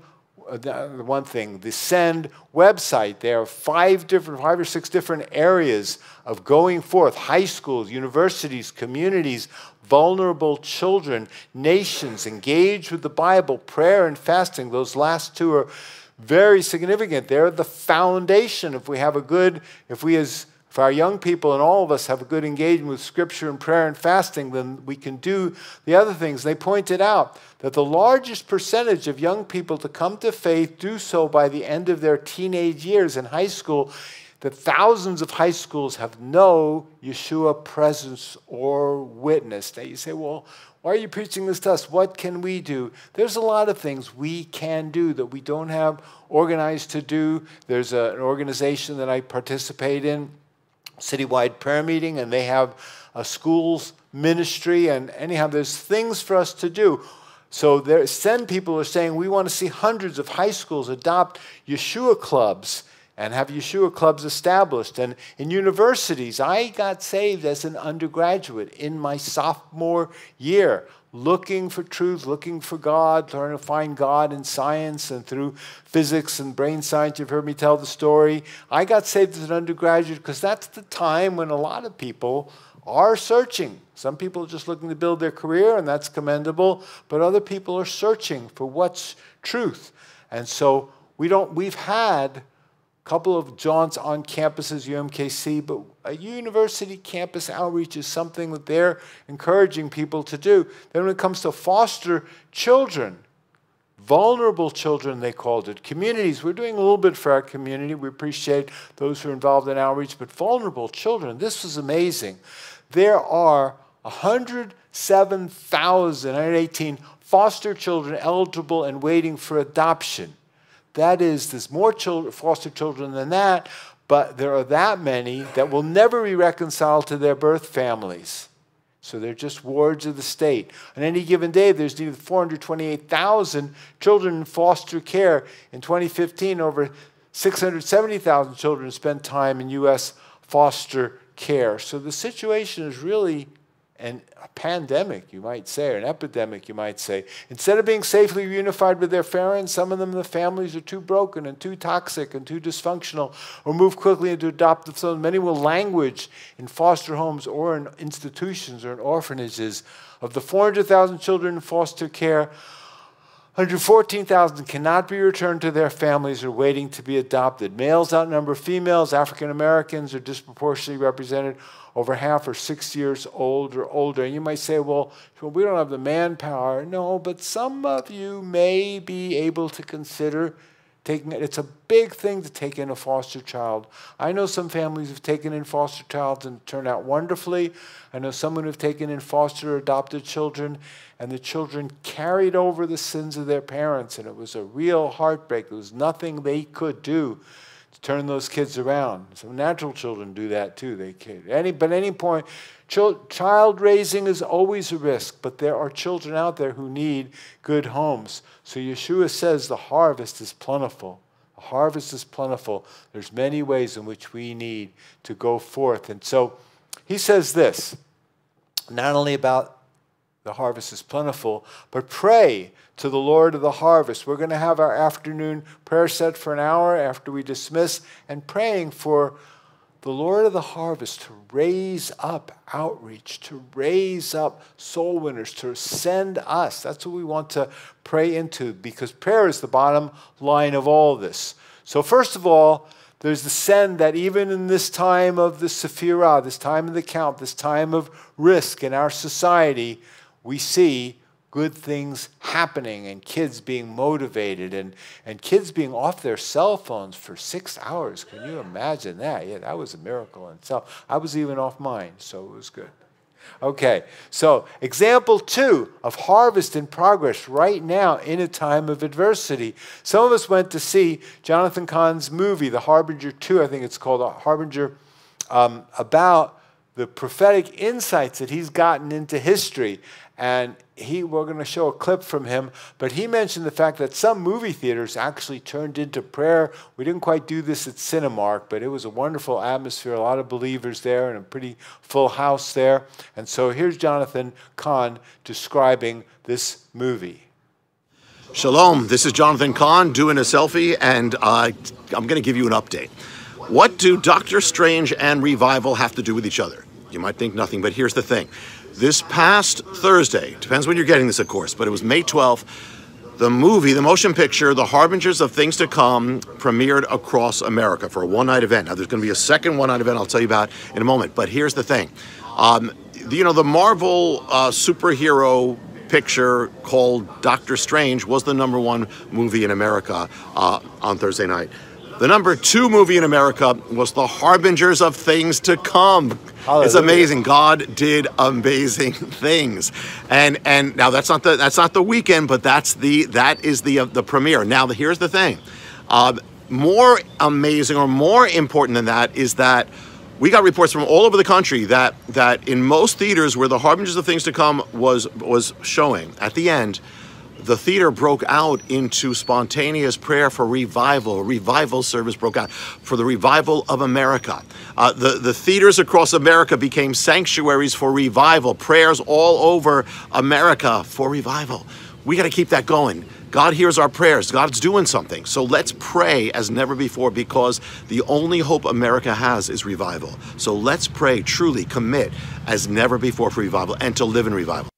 uh, the one thing, the Send website, there are five different, five or six different areas of going forth high schools, universities, communities, vulnerable children, nations engaged with the Bible, prayer and fasting. Those last two are very significant. They're the foundation. If we have a good, if we as if our young people and all of us have a good engagement with Scripture and prayer and fasting, then we can do the other things. They pointed out that the largest percentage of young people to come to faith do so by the end of their teenage years in high school that thousands of high schools have no Yeshua presence or witness. Now you say, well, why are you preaching this to us? What can we do? There's a lot of things we can do that we don't have organized to do. There's a, an organization that I participate in, citywide prayer meeting, and they have a schools ministry. And anyhow, there's things for us to do. So there, Send people are saying we want to see hundreds of high schools adopt Yeshua clubs and have Yeshua clubs established. And in universities, I got saved as an undergraduate in my sophomore year, looking for truth, looking for God, trying to find God in science and through physics and brain science. You've heard me tell the story. I got saved as an undergraduate because that's the time when a lot of people are searching. Some people are just looking to build their career, and that's commendable, but other people are searching for what's truth. And so we don't, we've had couple of jaunts on campuses, UMKC, but a university campus outreach is something that they're encouraging people to do. Then when it comes to foster children, vulnerable children, they called it, communities, we're doing a little bit for our community. We appreciate those who are involved in outreach, but vulnerable children, this was amazing. There are 107,118 foster children eligible and waiting for adoption. That is, there's more children, foster children than that, but there are that many that will never be reconciled to their birth families. So they're just wards of the state. On any given day, there's nearly 428,000 children in foster care. In 2015, over 670,000 children spent time in U.S. foster care. So the situation is really an, a pandemic, you might say, or an epidemic, you might say. Instead of being safely reunified with their parents, some of them, the families are too broken and too toxic and too dysfunctional, or move quickly into adoptive homes. Many will languish in foster homes or in institutions or in orphanages. Of the 400,000 children in foster care, 114,000 cannot be returned to their families or waiting to be adopted. Males outnumber females. African Americans are disproportionately represented. Over half are six years old or older. And you might say, well, we don't have the manpower. No, but some of you may be able to consider taking it. It's a big thing to take in a foster child. I know some families have taken in foster childs and turned out wonderfully. I know some who have taken in foster or adopted children and the children carried over the sins of their parents, and it was a real heartbreak. There was nothing they could do turn those kids around. Some natural children do that too. They can. Any, but any point, child raising is always a risk, but there are children out there who need good homes. So Yeshua says the harvest is plentiful. The harvest is plentiful. There's many ways in which we need to go forth. And so he says this, not only about the harvest is plentiful, but pray to the Lord of the harvest. We're going to have our afternoon prayer set for an hour after we dismiss and praying for the Lord of the harvest to raise up outreach, to raise up soul winners, to send us. That's what we want to pray into because prayer is the bottom line of all this. So, first of all, there's the send that even in this time of the Sephirah, this time of the count, this time of risk in our society, we see good things happening and kids being motivated and, and kids being off their cell phones for six hours. Can you imagine that? Yeah, that was a miracle in itself. I was even off mine, so it was good. Okay, so example two of harvest in progress right now in a time of adversity. Some of us went to see Jonathan Cahn's movie, The Harbinger 2, I think it's called, Harbinger, um, about the prophetic insights that he's gotten into history and he we're going to show a clip from him but he mentioned the fact that some movie theaters actually turned into prayer. We didn't quite do this at cinemark but it was a wonderful atmosphere a lot of believers there and a pretty full house there. And so here's jonathan cahn describing this movie. Shalom this is jonathan cahn doing a selfie and i'm going to give you an update. What do doctor strange and revival have to do with each other? You might think nothing but here's the thing this past Thursday, depends when you're getting this, of course, but it was May 12th, the movie, the motion picture, The Harbingers of Things to Come, premiered across America for a one night event. Now, there's going to be a second one night event I'll tell you about in a moment, but here's the thing. Um, you know, the Marvel uh, superhero picture called Doctor Strange was the number one movie in America uh, on Thursday night. The number two movie in America was The Harbingers of Things to Come. Hallelujah. It's amazing. God did amazing things, and and now that's not the that's not the weekend, but that's the that is the uh, the premiere. Now the, here's the thing, uh, more amazing or more important than that is that we got reports from all over the country that that in most theaters where the Harbingers of Things to Come was was showing at the end the theater broke out into spontaneous prayer for revival. Revival service broke out for the revival of America. Uh, the, the theaters across America became sanctuaries for revival, prayers all over America for revival. We got to keep that going. God hears our prayers. God's doing something. So let's pray as never before because the only hope America has is revival. So let's pray, truly commit as never before for revival and to live in revival.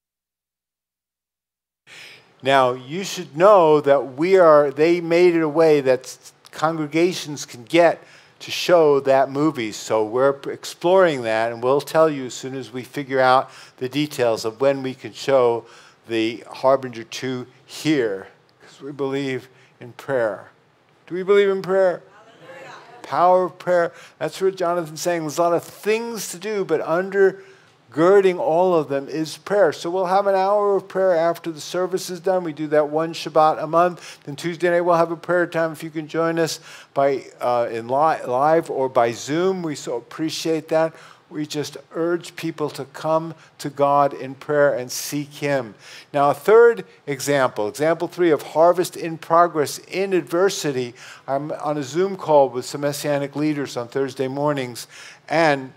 Now, you should know that we are, they made it a way that congregations can get to show that movie. So we're exploring that, and we'll tell you as soon as we figure out the details of when we can show the Harbinger 2 here, because we believe in prayer. Do we believe in prayer? Power of prayer. That's what Jonathan's saying. There's a lot of things to do, but under girding all of them is prayer. So we'll have an hour of prayer after the service is done. We do that one Shabbat a month. Then Tuesday night we'll have a prayer time. If you can join us by uh, in li- live or by Zoom, we so appreciate that. We just urge people to come to God in prayer and seek Him. Now, a third example, example three of harvest in progress in adversity. I'm on a Zoom call with some messianic leaders on Thursday mornings, and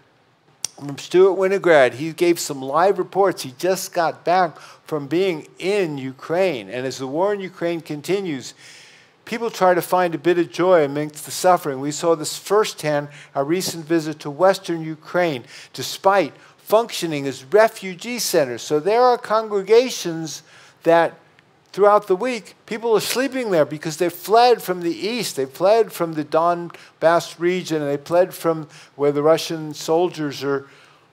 from Stuart Winograd. He gave some live reports. He just got back from being in Ukraine. And as the war in Ukraine continues, people try to find a bit of joy amidst the suffering. We saw this firsthand our recent visit to Western Ukraine, despite functioning as refugee centers. So there are congregations that throughout the week, people are sleeping there because they fled from the east. They fled from the Donbass region and they fled from where the Russian soldiers are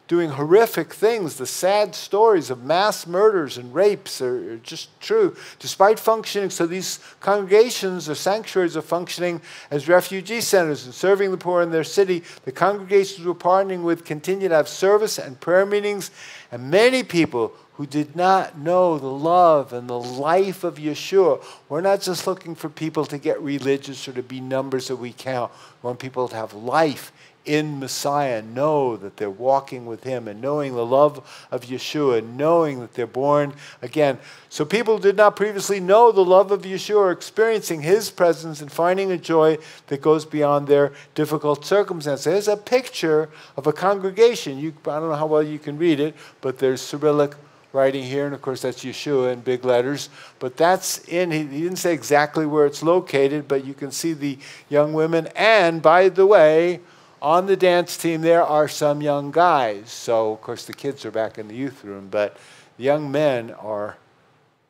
doing horrific things. The sad stories of mass murders and rapes are, are just true. Despite functioning, so these congregations or sanctuaries are functioning as refugee centers and serving the poor in their city. The congregations we're partnering with continue to have service and prayer meetings, and many people who did not know the love and the life of Yeshua. We're not just looking for people to get religious or to be numbers that we count. We want people to have life in Messiah, know that they're walking with Him and knowing the love of Yeshua, and knowing that they're born again. So people did not previously know the love of Yeshua, are experiencing His presence and finding a joy that goes beyond their difficult circumstances. There's a picture of a congregation. You, I don't know how well you can read it, but there's Cyrillic writing here, and of course that's Yeshua in big letters. But that's in, he, didn't say exactly where it's located, but you can see the young women. And by the way, on the dance team there are some young guys. So, of course, the kids are back in the youth room, but the young men are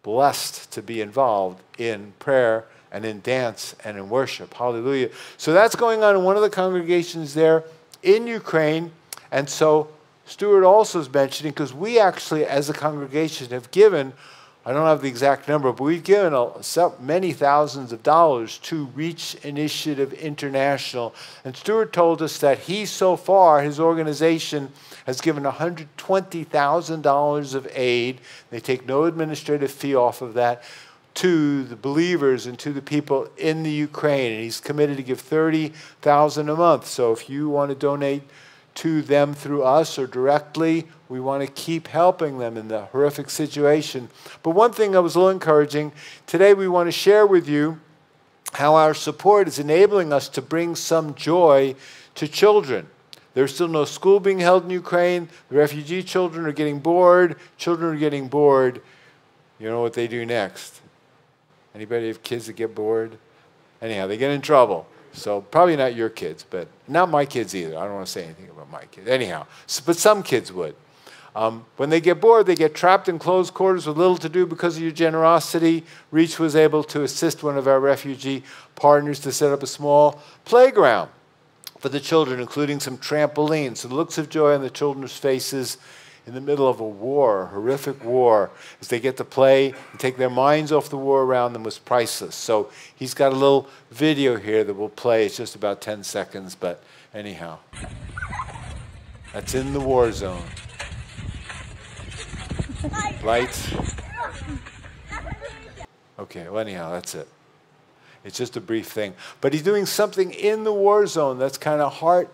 blessed to be involved in prayer and in dance and in worship. Hallelujah. So that's going on in one of the congregations there in Ukraine. And so Stuart also is mentioning, because we actually, as a congregation, have given, I don't have the exact number, but we've given a, many thousands of dollars to Reach Initiative International. And Stuart told us that he, so far, his organization, has given $120,000 of aid. They take no administrative fee off of that to the believers and to the people in the Ukraine. And he's committed to give 30,000 a month. So if you want to donate to them through us or directly. We want to keep helping them in the horrific situation. But one thing that was a little encouraging today, we want to share with you how our support is enabling us to bring some joy to children. There's still no school being held in Ukraine. The refugee children are getting bored. Children are getting bored. You know what they do next? Anybody have kids that get bored? Anyhow, they get in trouble. So probably not your kids, but not my kids either. I don't want to say anything about my kids. Anyhow, but some kids would. Um, when they get bored, they get trapped in closed quarters with little to do because of your generosity. Reach was able to assist one of our refugee partners to set up a small playground for the children, including some trampolines. So the looks of joy on the children's faces in the middle of a war, horrific war, as they get to play and take their minds off the war around them was priceless. So he's got a little video here that we'll play. It's just about 10 seconds, but anyhow. That's in the war zone. Lights. Okay, well, anyhow, that's it. It's just a brief thing. But he's doing something in the war zone that's kind of heart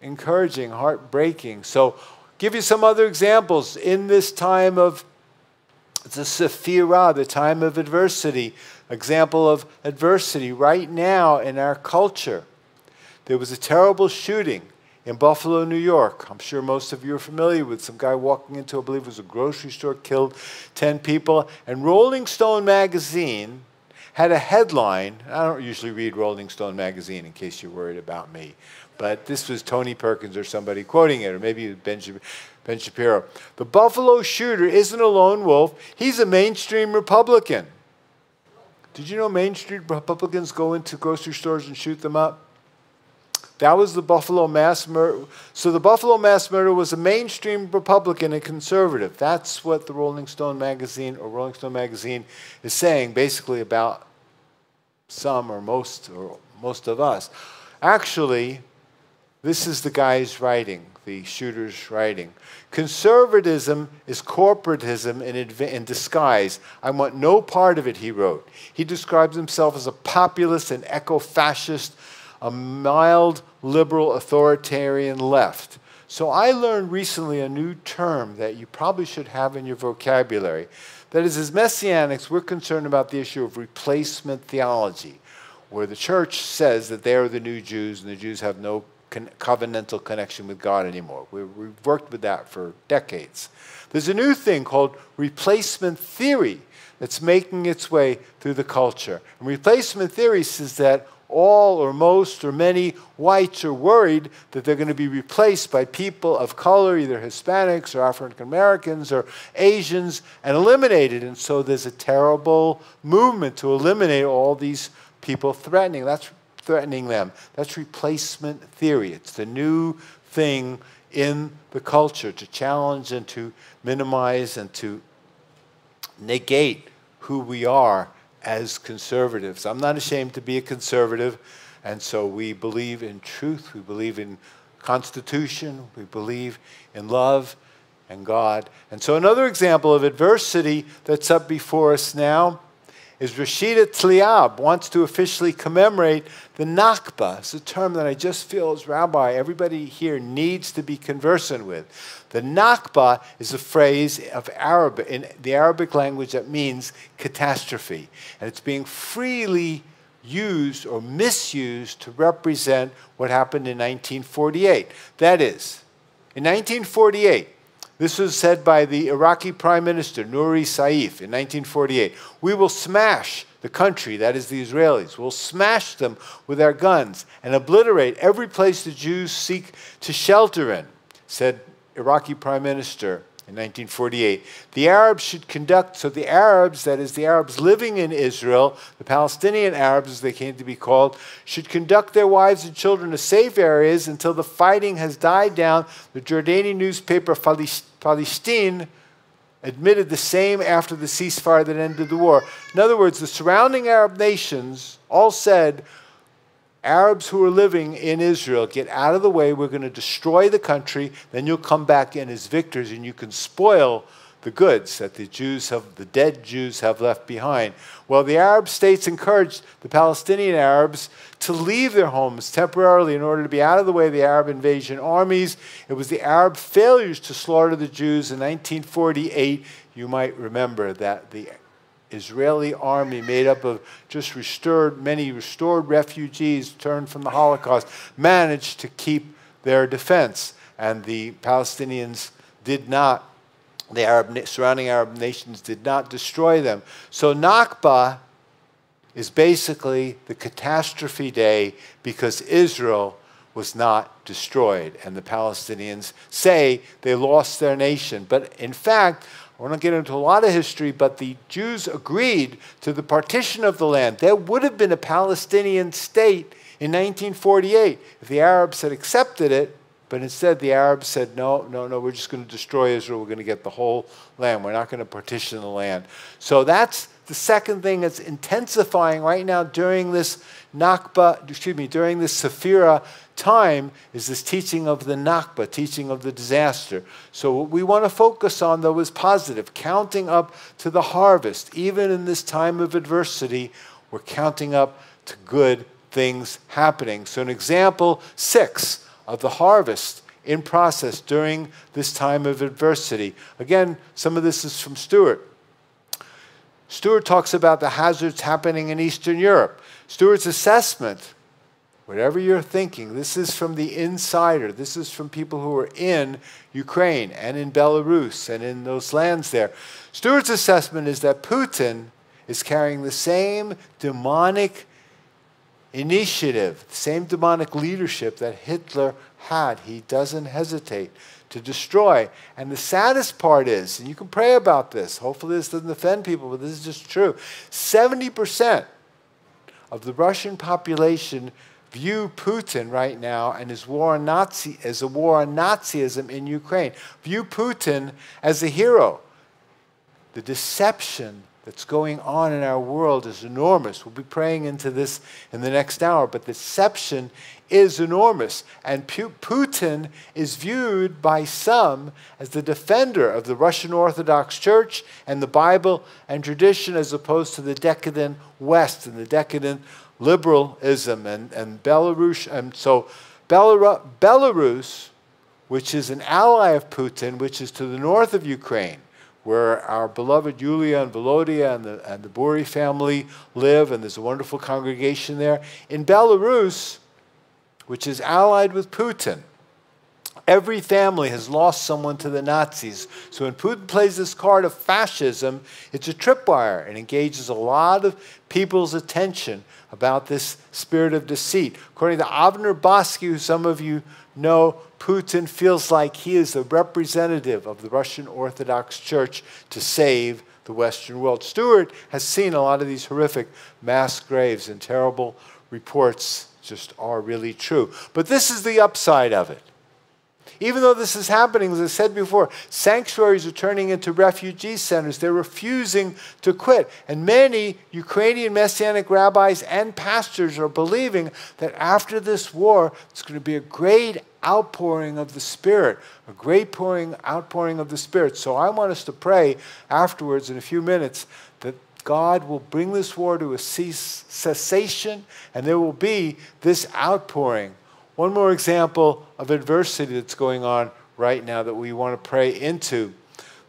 encouraging, heartbreaking. So give you some other examples in this time of the Sephirah, the time of adversity. Example of adversity right now in our culture. There was a terrible shooting in Buffalo, New York. I'm sure most of you are familiar with some guy walking into, I believe it was a grocery store, killed 10 people. And Rolling Stone magazine had a headline. I don't usually read Rolling Stone magazine in case you're worried about me but this was Tony Perkins or somebody quoting it, or maybe Ben, ben Shapiro. The Buffalo shooter isn't a lone wolf, he's a mainstream Republican. Did you know mainstream Republicans go into grocery stores and shoot them up? That was the Buffalo mass murder. So the Buffalo mass murder was a mainstream Republican and conservative. That's what the Rolling Stone magazine or Rolling Stone magazine is saying basically about some or most or most of us. Actually, this is the guy's writing, the shooter's writing. Conservatism is corporatism in, in, disguise. I want no part of it, he wrote. He describes himself as a populist and eco fascist, a mild liberal authoritarian left. So I learned recently a new term that you probably should have in your vocabulary. That is, as Messianics, we're concerned about the issue of replacement theology, where the church says that they are the new Jews and the Jews have no con- covenantal connection with God anymore. We, we've worked with that for decades. There's a new thing called replacement theory that's making its way through the culture. And replacement theory says that all or most or many whites are worried that they're going to be replaced by people of color, either Hispanics or African Americans or Asians, and eliminated. And so there's a terrible movement to eliminate all these people threatening. That's threatening them. That's replacement theory. It's the new thing in the culture to challenge and to minimize and to negate who we are as conservatives. I'm not ashamed to be a conservative, and so we believe in truth, we believe in constitution, we believe in love and God. And so another example of adversity that's up before us now is Rashida Tlaib wants to officially commemorate the Nakba. It's a term that I just feel as rabbi, everybody here needs to be conversant with. The Nakba is a phrase of Arabic, in the Arabic language that means catastrophe. And it's being freely used or misused to represent what happened in 1948. That is, in 1948, this was said by the Iraqi Prime Minister, Nouri Said, in 1948. We will smash the country, that is the Israelis. We'll smash them with our guns and obliterate every place the Jews seek to shelter in, said Iraqi Prime Minister in 1948. The Arabs should conduct, so the Arabs, that is, the Arabs living in Israel, the Palestinian Arabs as they came to be called, should conduct their wives and children to safe areas until the fighting has died down. The Jordanian newspaper Palestine admitted the same after the ceasefire that ended the war. In other words, the surrounding Arab nations all said, Arabs who are living in Israel, get out of the way. We're going to destroy the country. Then you'll come back in as victors and you can spoil the goods that the Jews have, the dead Jews have left behind. Well, the Arab states encouraged the Palestinian Arabs to leave their homes temporarily in order to be out of the way of the Arab invasion armies. It was the Arab failures to slaughter the Jews in 1948. You might remember that the Israeli army made up of just restored, many restored refugees turned from the Holocaust, managed to keep their defense. And the Palestinians did not, the Arab, surrounding Arab nations did not destroy them. So Nakba is basically the catastrophe day because Israel was not destroyed. And the Palestinians say they lost their nation. But in fact, I won't get into a lot of history, but the Jews agreed to the partition of the land. There would have been a Palestinian state in 1948 if the Arabs had accepted it, but instead the Arabs said, no, no, no, we're just going to destroy Israel. We're going to get the whole land. We're not going to partition the land. So that's the second thing that's intensifying right now during this Nakba, excuse me, during this Sephirah time is this teaching of the Nakba, teaching of the disaster. So what we want to focus on though is positive, counting up to the harvest. Even in this time of adversity, we're counting up to good things happening. So an example six of the harvest in process during this time of adversity. Again, some of this is from Stuart. Stuart talks about the hazards happening in Eastern Europe. Stuart's assessment, whatever you're thinking, this is from the insider. This is from people who are in Ukraine and in Belarus and in those lands there. Stuart's assessment is that Putin is carrying the same demonic initiative, the same demonic leadership that Hitler had. He doesn't hesitate to destroy. And the saddest part is, and you can pray about this, hopefully this doesn't offend people, but this is just true 70% of the Russian population view Putin right now and his war on Nazi as a war on Nazism in Ukraine. View Putin as a hero. The deception that's going on in our world is enormous. We'll be praying into this in the next hour, but deception is enormous. And Putin is viewed by some as the defender of the Russian Orthodox Church and the Bible and tradition as opposed to the decadent West and the decadent liberalism and, and Belarus. And so Belarus, which is an ally of Putin, which is to the north of Ukraine, where our beloved Yulia and Volodya and the, and the Buri family live, and there's a wonderful congregation there. In Belarus, which is allied with Putin. Every family has lost someone to the Nazis. So when Putin plays this card of fascism, it's a tripwire and engages a lot of people's attention about this spirit of deceit. According to Avner Boskey, who some of you know, Putin feels like he is the representative of the Russian Orthodox Church to save the Western world. Stewart has seen a lot of these horrific mass graves, and terrible reports just are really true. But this is the upside of it. Even though this is happening, as I said before, sanctuaries are turning into refugee centers. They're refusing to quit. And many Ukrainian Messianic rabbis and pastors are believing that after this war, it's going to be a great outpouring of the Spirit, a great pouring, outpouring of the Spirit. So I want us to pray afterwards in a few minutes God will bring this war to a cease, cessation and there will be this outpouring one more example of adversity that's going on right now that we want to pray into.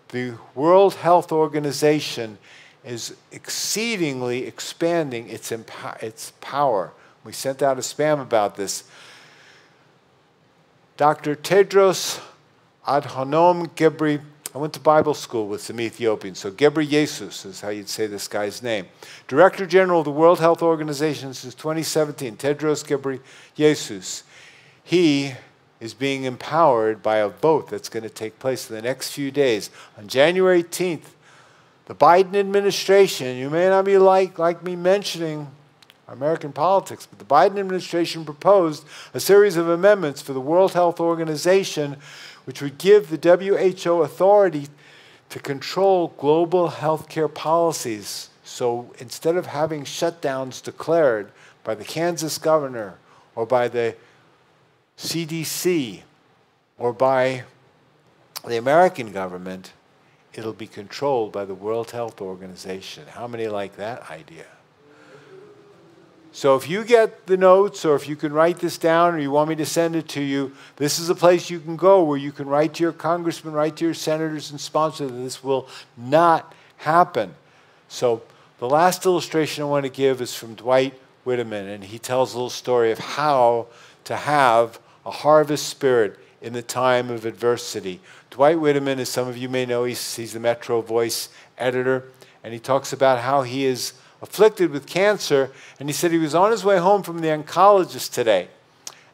The World Health Organization is exceedingly expanding its, its power. We sent out a spam about this. Dr. Tedros Adhanom Gebri, I went to Bible school with some Ethiopians, so Ghebreyesus is how you'd say this guy's name. Director General of the World Health Organization since 2017, Tedros Ghebreyesus he is being empowered by a vote that's going to take place in the next few days. On January 18th, the Biden administration, you may not be like, like me mentioning American politics, but the Biden administration proposed a series of amendments for the World Health Organization which would give the WHO authority to control global healthcare policies. So instead of having shutdowns declared by the Kansas governor or by the CDC or by the American government, it'll be controlled by the World Health Organization. How many like that idea? So if you get the notes or if you can write this down or you want me to send it to you, this is a place you can go where you can write to your congressman, write to your senators and sponsor that this will not happen. So the last illustration I want to give is from Dwight Widaman, and he tells a little story of how to have a harvest spirit in the time of adversity. Dwight Widaman, as some of you may know, he's, he's the Metro Voice editor, and he talks about how he is afflicted with cancer. And he said he was on his way home from the oncologist today,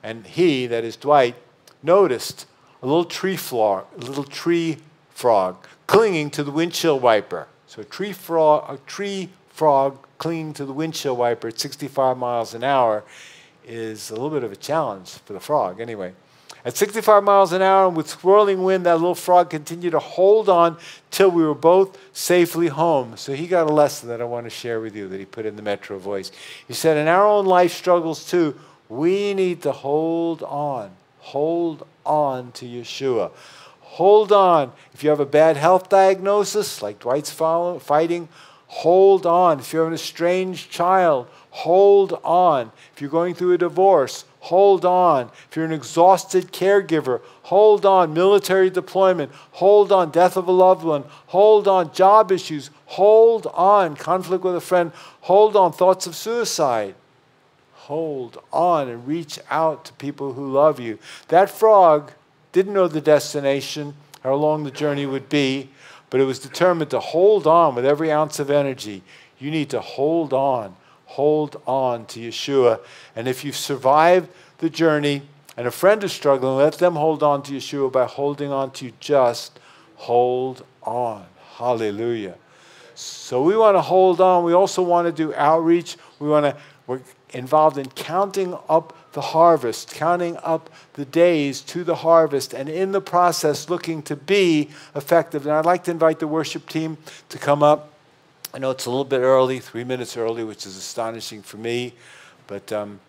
and he, that is Dwight, noticed a little tree frog, a little tree frog clinging to the windshield wiper. So a tree frog, a tree frog clinging to the windshield wiper at 65 miles an hour is a little bit of a challenge for the frog, anyway. At 65 miles an hour and with swirling wind, that little frog continued to hold on till we were both safely home. So he got a lesson that I want to share with you that he put in the Metro voice. He said, In our own life struggles too, we need to hold on. Hold on to Yeshua. Hold on. If you have a bad health diagnosis, like Dwight's fighting, hold on. If you're an estranged child, hold on. If you're going through a divorce, hold on. If you're an exhausted caregiver, hold on. Military deployment, hold on. Death of a loved one, hold on. Job issues, hold on. Conflict with a friend, hold on. Thoughts of suicide, hold on and reach out to people who love you. That frog didn't know the destination, how long the journey would be, but it was determined to hold on with every ounce of energy. You need to hold on hold on to Yeshua. And if you've survived the journey and a friend is struggling, let them hold on to Yeshua by holding on to you. Just hold on. Hallelujah. So we want to hold on. We also want to do outreach. We want to, we're involved in counting up the harvest, counting up the days to the harvest, and in the process looking to be effective. And I'd like to invite the worship team to come up. I know it's a little bit early, three minutes early, which is astonishing for me, but, um,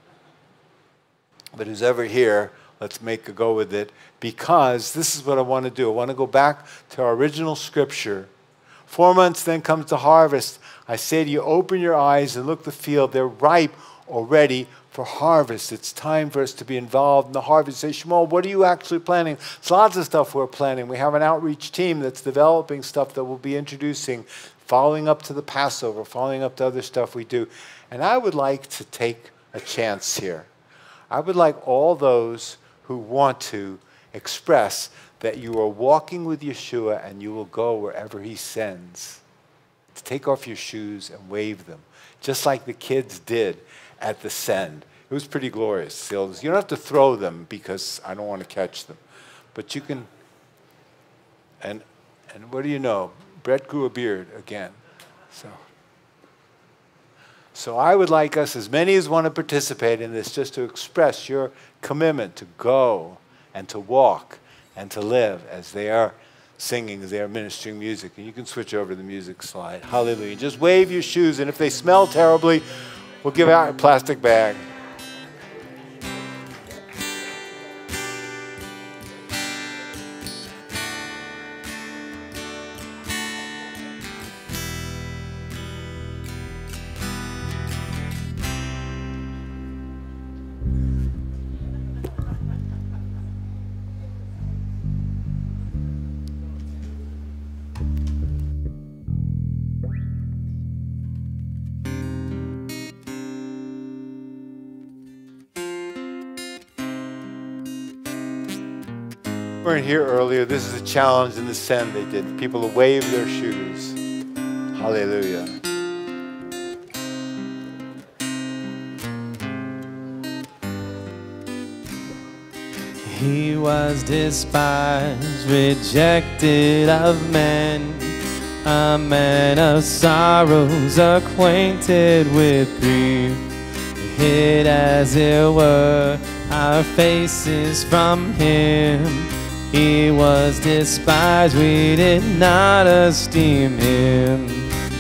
but who's ever here, let's make a go with it because this is what I want to do. I want to go back to our original scripture. Four months then comes the harvest. I say to you, open your eyes and look the field. They're ripe already for harvest. It's time for us to be involved in the harvest. Say, Shmuel, what are you actually planning? It's lots of stuff we're planning. We have an outreach team that's developing stuff that we'll be introducing following up to the Passover, following up to other stuff we do. And I would like to take a chance here. I would like all those who want to express that you are walking with Yeshua and you will go wherever he sends. To take off your shoes and wave them, just like the kids did at the send. It was pretty glorious. You don't have to throw them because I don't want to catch them. But you can, and, and what do you know? Brett grew a beard again. So. So I would like us, as many as want to participate in this, just to express your commitment to go and to walk and to live as they are singing, as they are ministering music. And you can switch over to the music slide. Hallelujah. Just wave your shoes, and if they smell terribly, we'll give out a plastic bag. Weren't here earlier, this is a challenge in the send they did. People wave their shoes. Hallelujah. He was despised, rejected of men, a man of sorrows, acquainted with grief, hid as it were our faces from him. He was despised, we did not esteem him.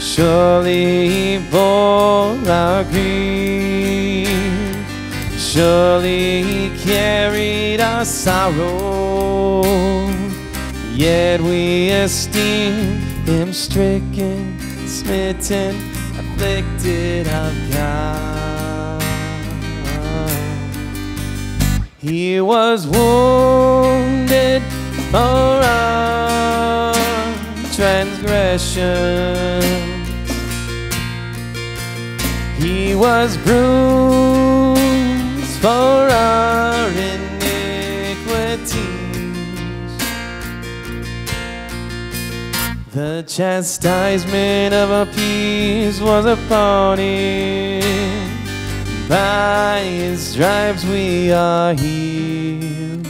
Surely he bore our grief. Surely he carried our sorrow. Yet we esteem him stricken, smitten, afflicted of God. He was wounded for our transgressions. He was bruised for our iniquities. The chastisement of our peace was upon him. By his stripes we are healed.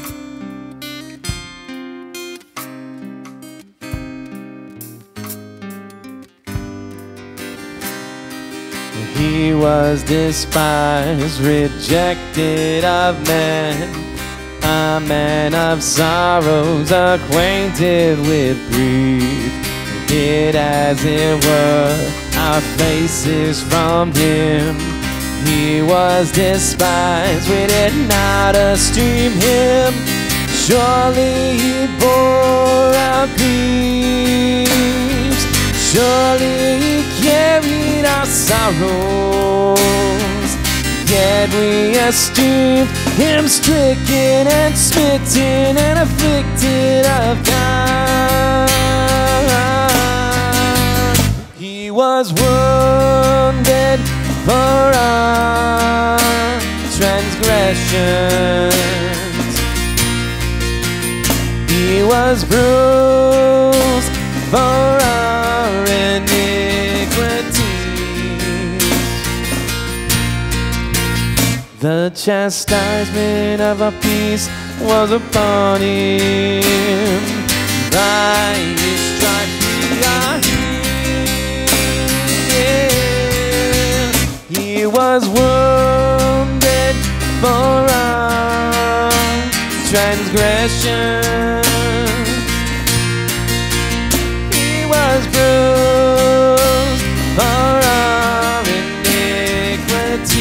He was despised, rejected of men, a man of sorrows, acquainted with grief. Hid as it were our faces from him. He was despised, we did not esteem him. Surely he bore our griefs. Surely he carried our sorrows. Yet we esteemed him stricken and smitten and afflicted of God. He was wounded for our transgressions. He was bruised for our iniquities. The chastisement of our peace was upon him. By his stripes He was wounded for our transgression. He was bruised for our iniquities.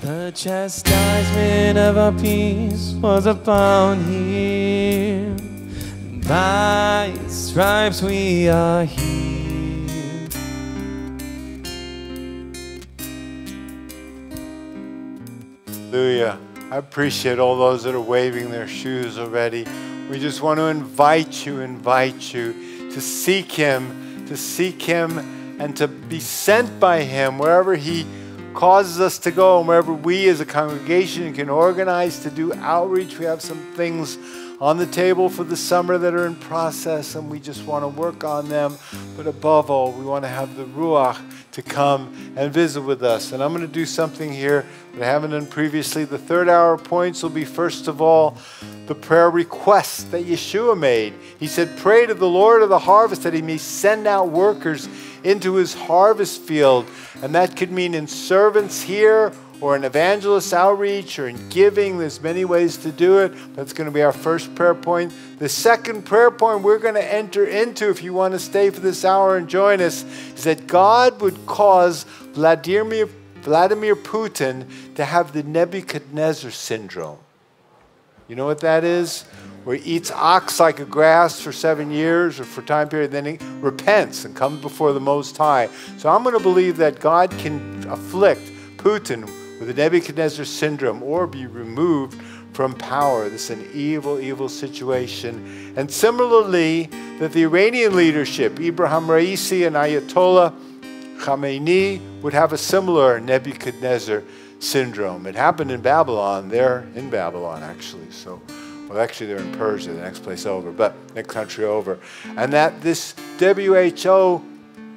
The chastisement of our peace was upon him. By stripes we are healed. Hallelujah. I appreciate all those that are waving their shoes already. We just want to invite you, invite you to seek Him, to seek Him and to be sent by Him wherever He causes us to go and wherever we as a congregation can organize to do outreach. We have some things on the table for the summer that are in process and we just want to work on them. But above all, we want to have the Ruach to come and visit with us. And I'm going to do something here that I haven't done previously. The third hour points will be first of all the prayer request that Yeshua made. He said, Pray to the Lord of the harvest that he may send out workers into his harvest field. And that could mean in servants here or in evangelist outreach or in giving. There's many ways to do it. That's going to be our first prayer point. The second prayer point we're going to enter into, if you want to stay for this hour and join us, is that God would cause Vladimir, Vladimir Putin to have the Nebuchadnezzar syndrome. You know what that is? Where he eats ox like a grass for seven years or for time period, then he repents and comes before the Most High. So I'm going to believe that God can afflict Putin with the Nebuchadnezzar syndrome or be removed from power. This is an evil, evil situation. And similarly, that the Iranian leadership, Ibrahim Raisi and Ayatollah Khamenei, would have a similar Nebuchadnezzar syndrome. It happened in Babylon. They're in Babylon, actually. So, well, actually, they're in Persia, the next place over, but next country over. And that this WHO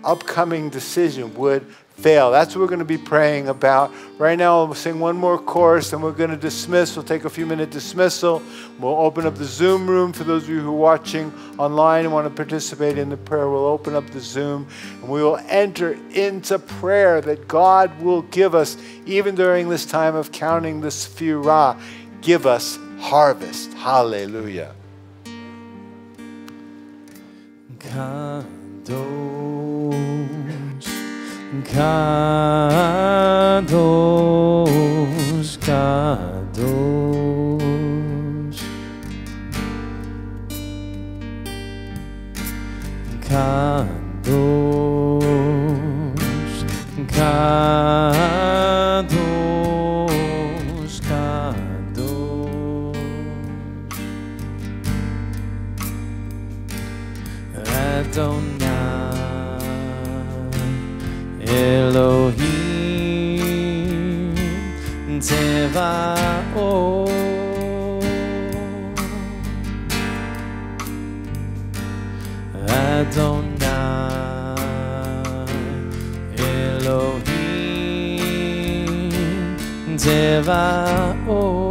upcoming decision would fail. That's what we're going to be praying about. Right now, we'll sing one more chorus and we're going to dismiss. We'll take a few minute dismissal. We'll open up the Zoom room for those of you who are watching online and want to participate in the prayer. We'll open up the Zoom and we will enter into prayer that God will give us, even during this time of counting the Sephirah, give us harvest. Hallelujah. Kadosh, Kadosh, Kadosh, Kadosh, Tzeva'ot oh.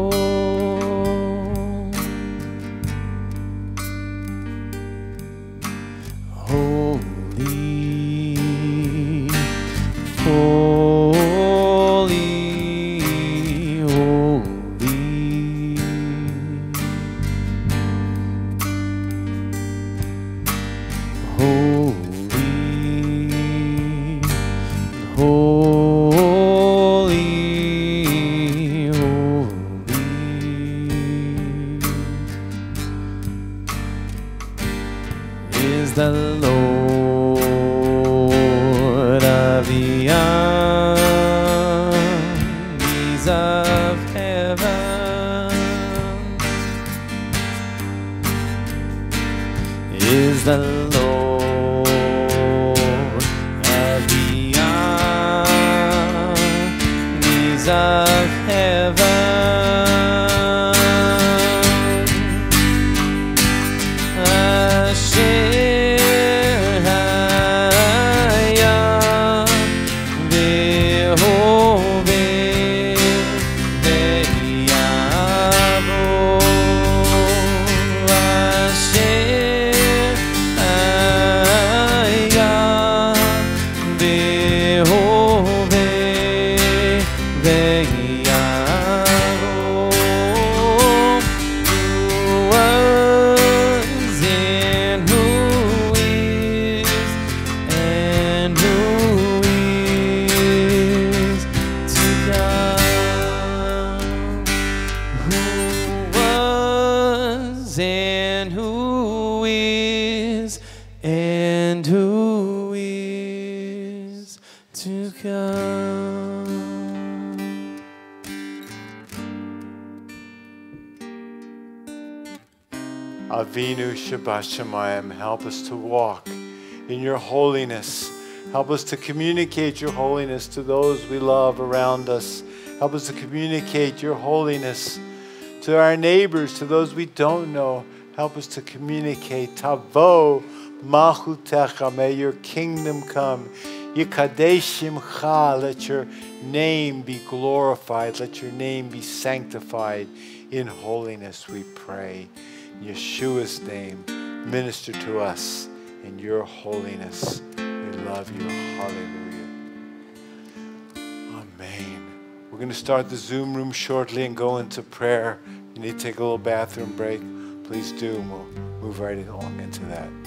Avinu Shemayim, help us to walk in your holiness. Help us to communicate your holiness to those we love around us. Help us to communicate your holiness to our neighbors, to those we don't know. Help us to communicate. Tavo malchutecha, may your kingdom come. Yikadeshimcha, let your name be glorified. Let your name be sanctified. In holiness we pray. Yeshua's name, minister to us in your holiness. We love you. Hallelujah. Amen. We're going to start the Zoom room shortly and go into prayer. You need to take a little bathroom break. Please do, and we'll move right along into that.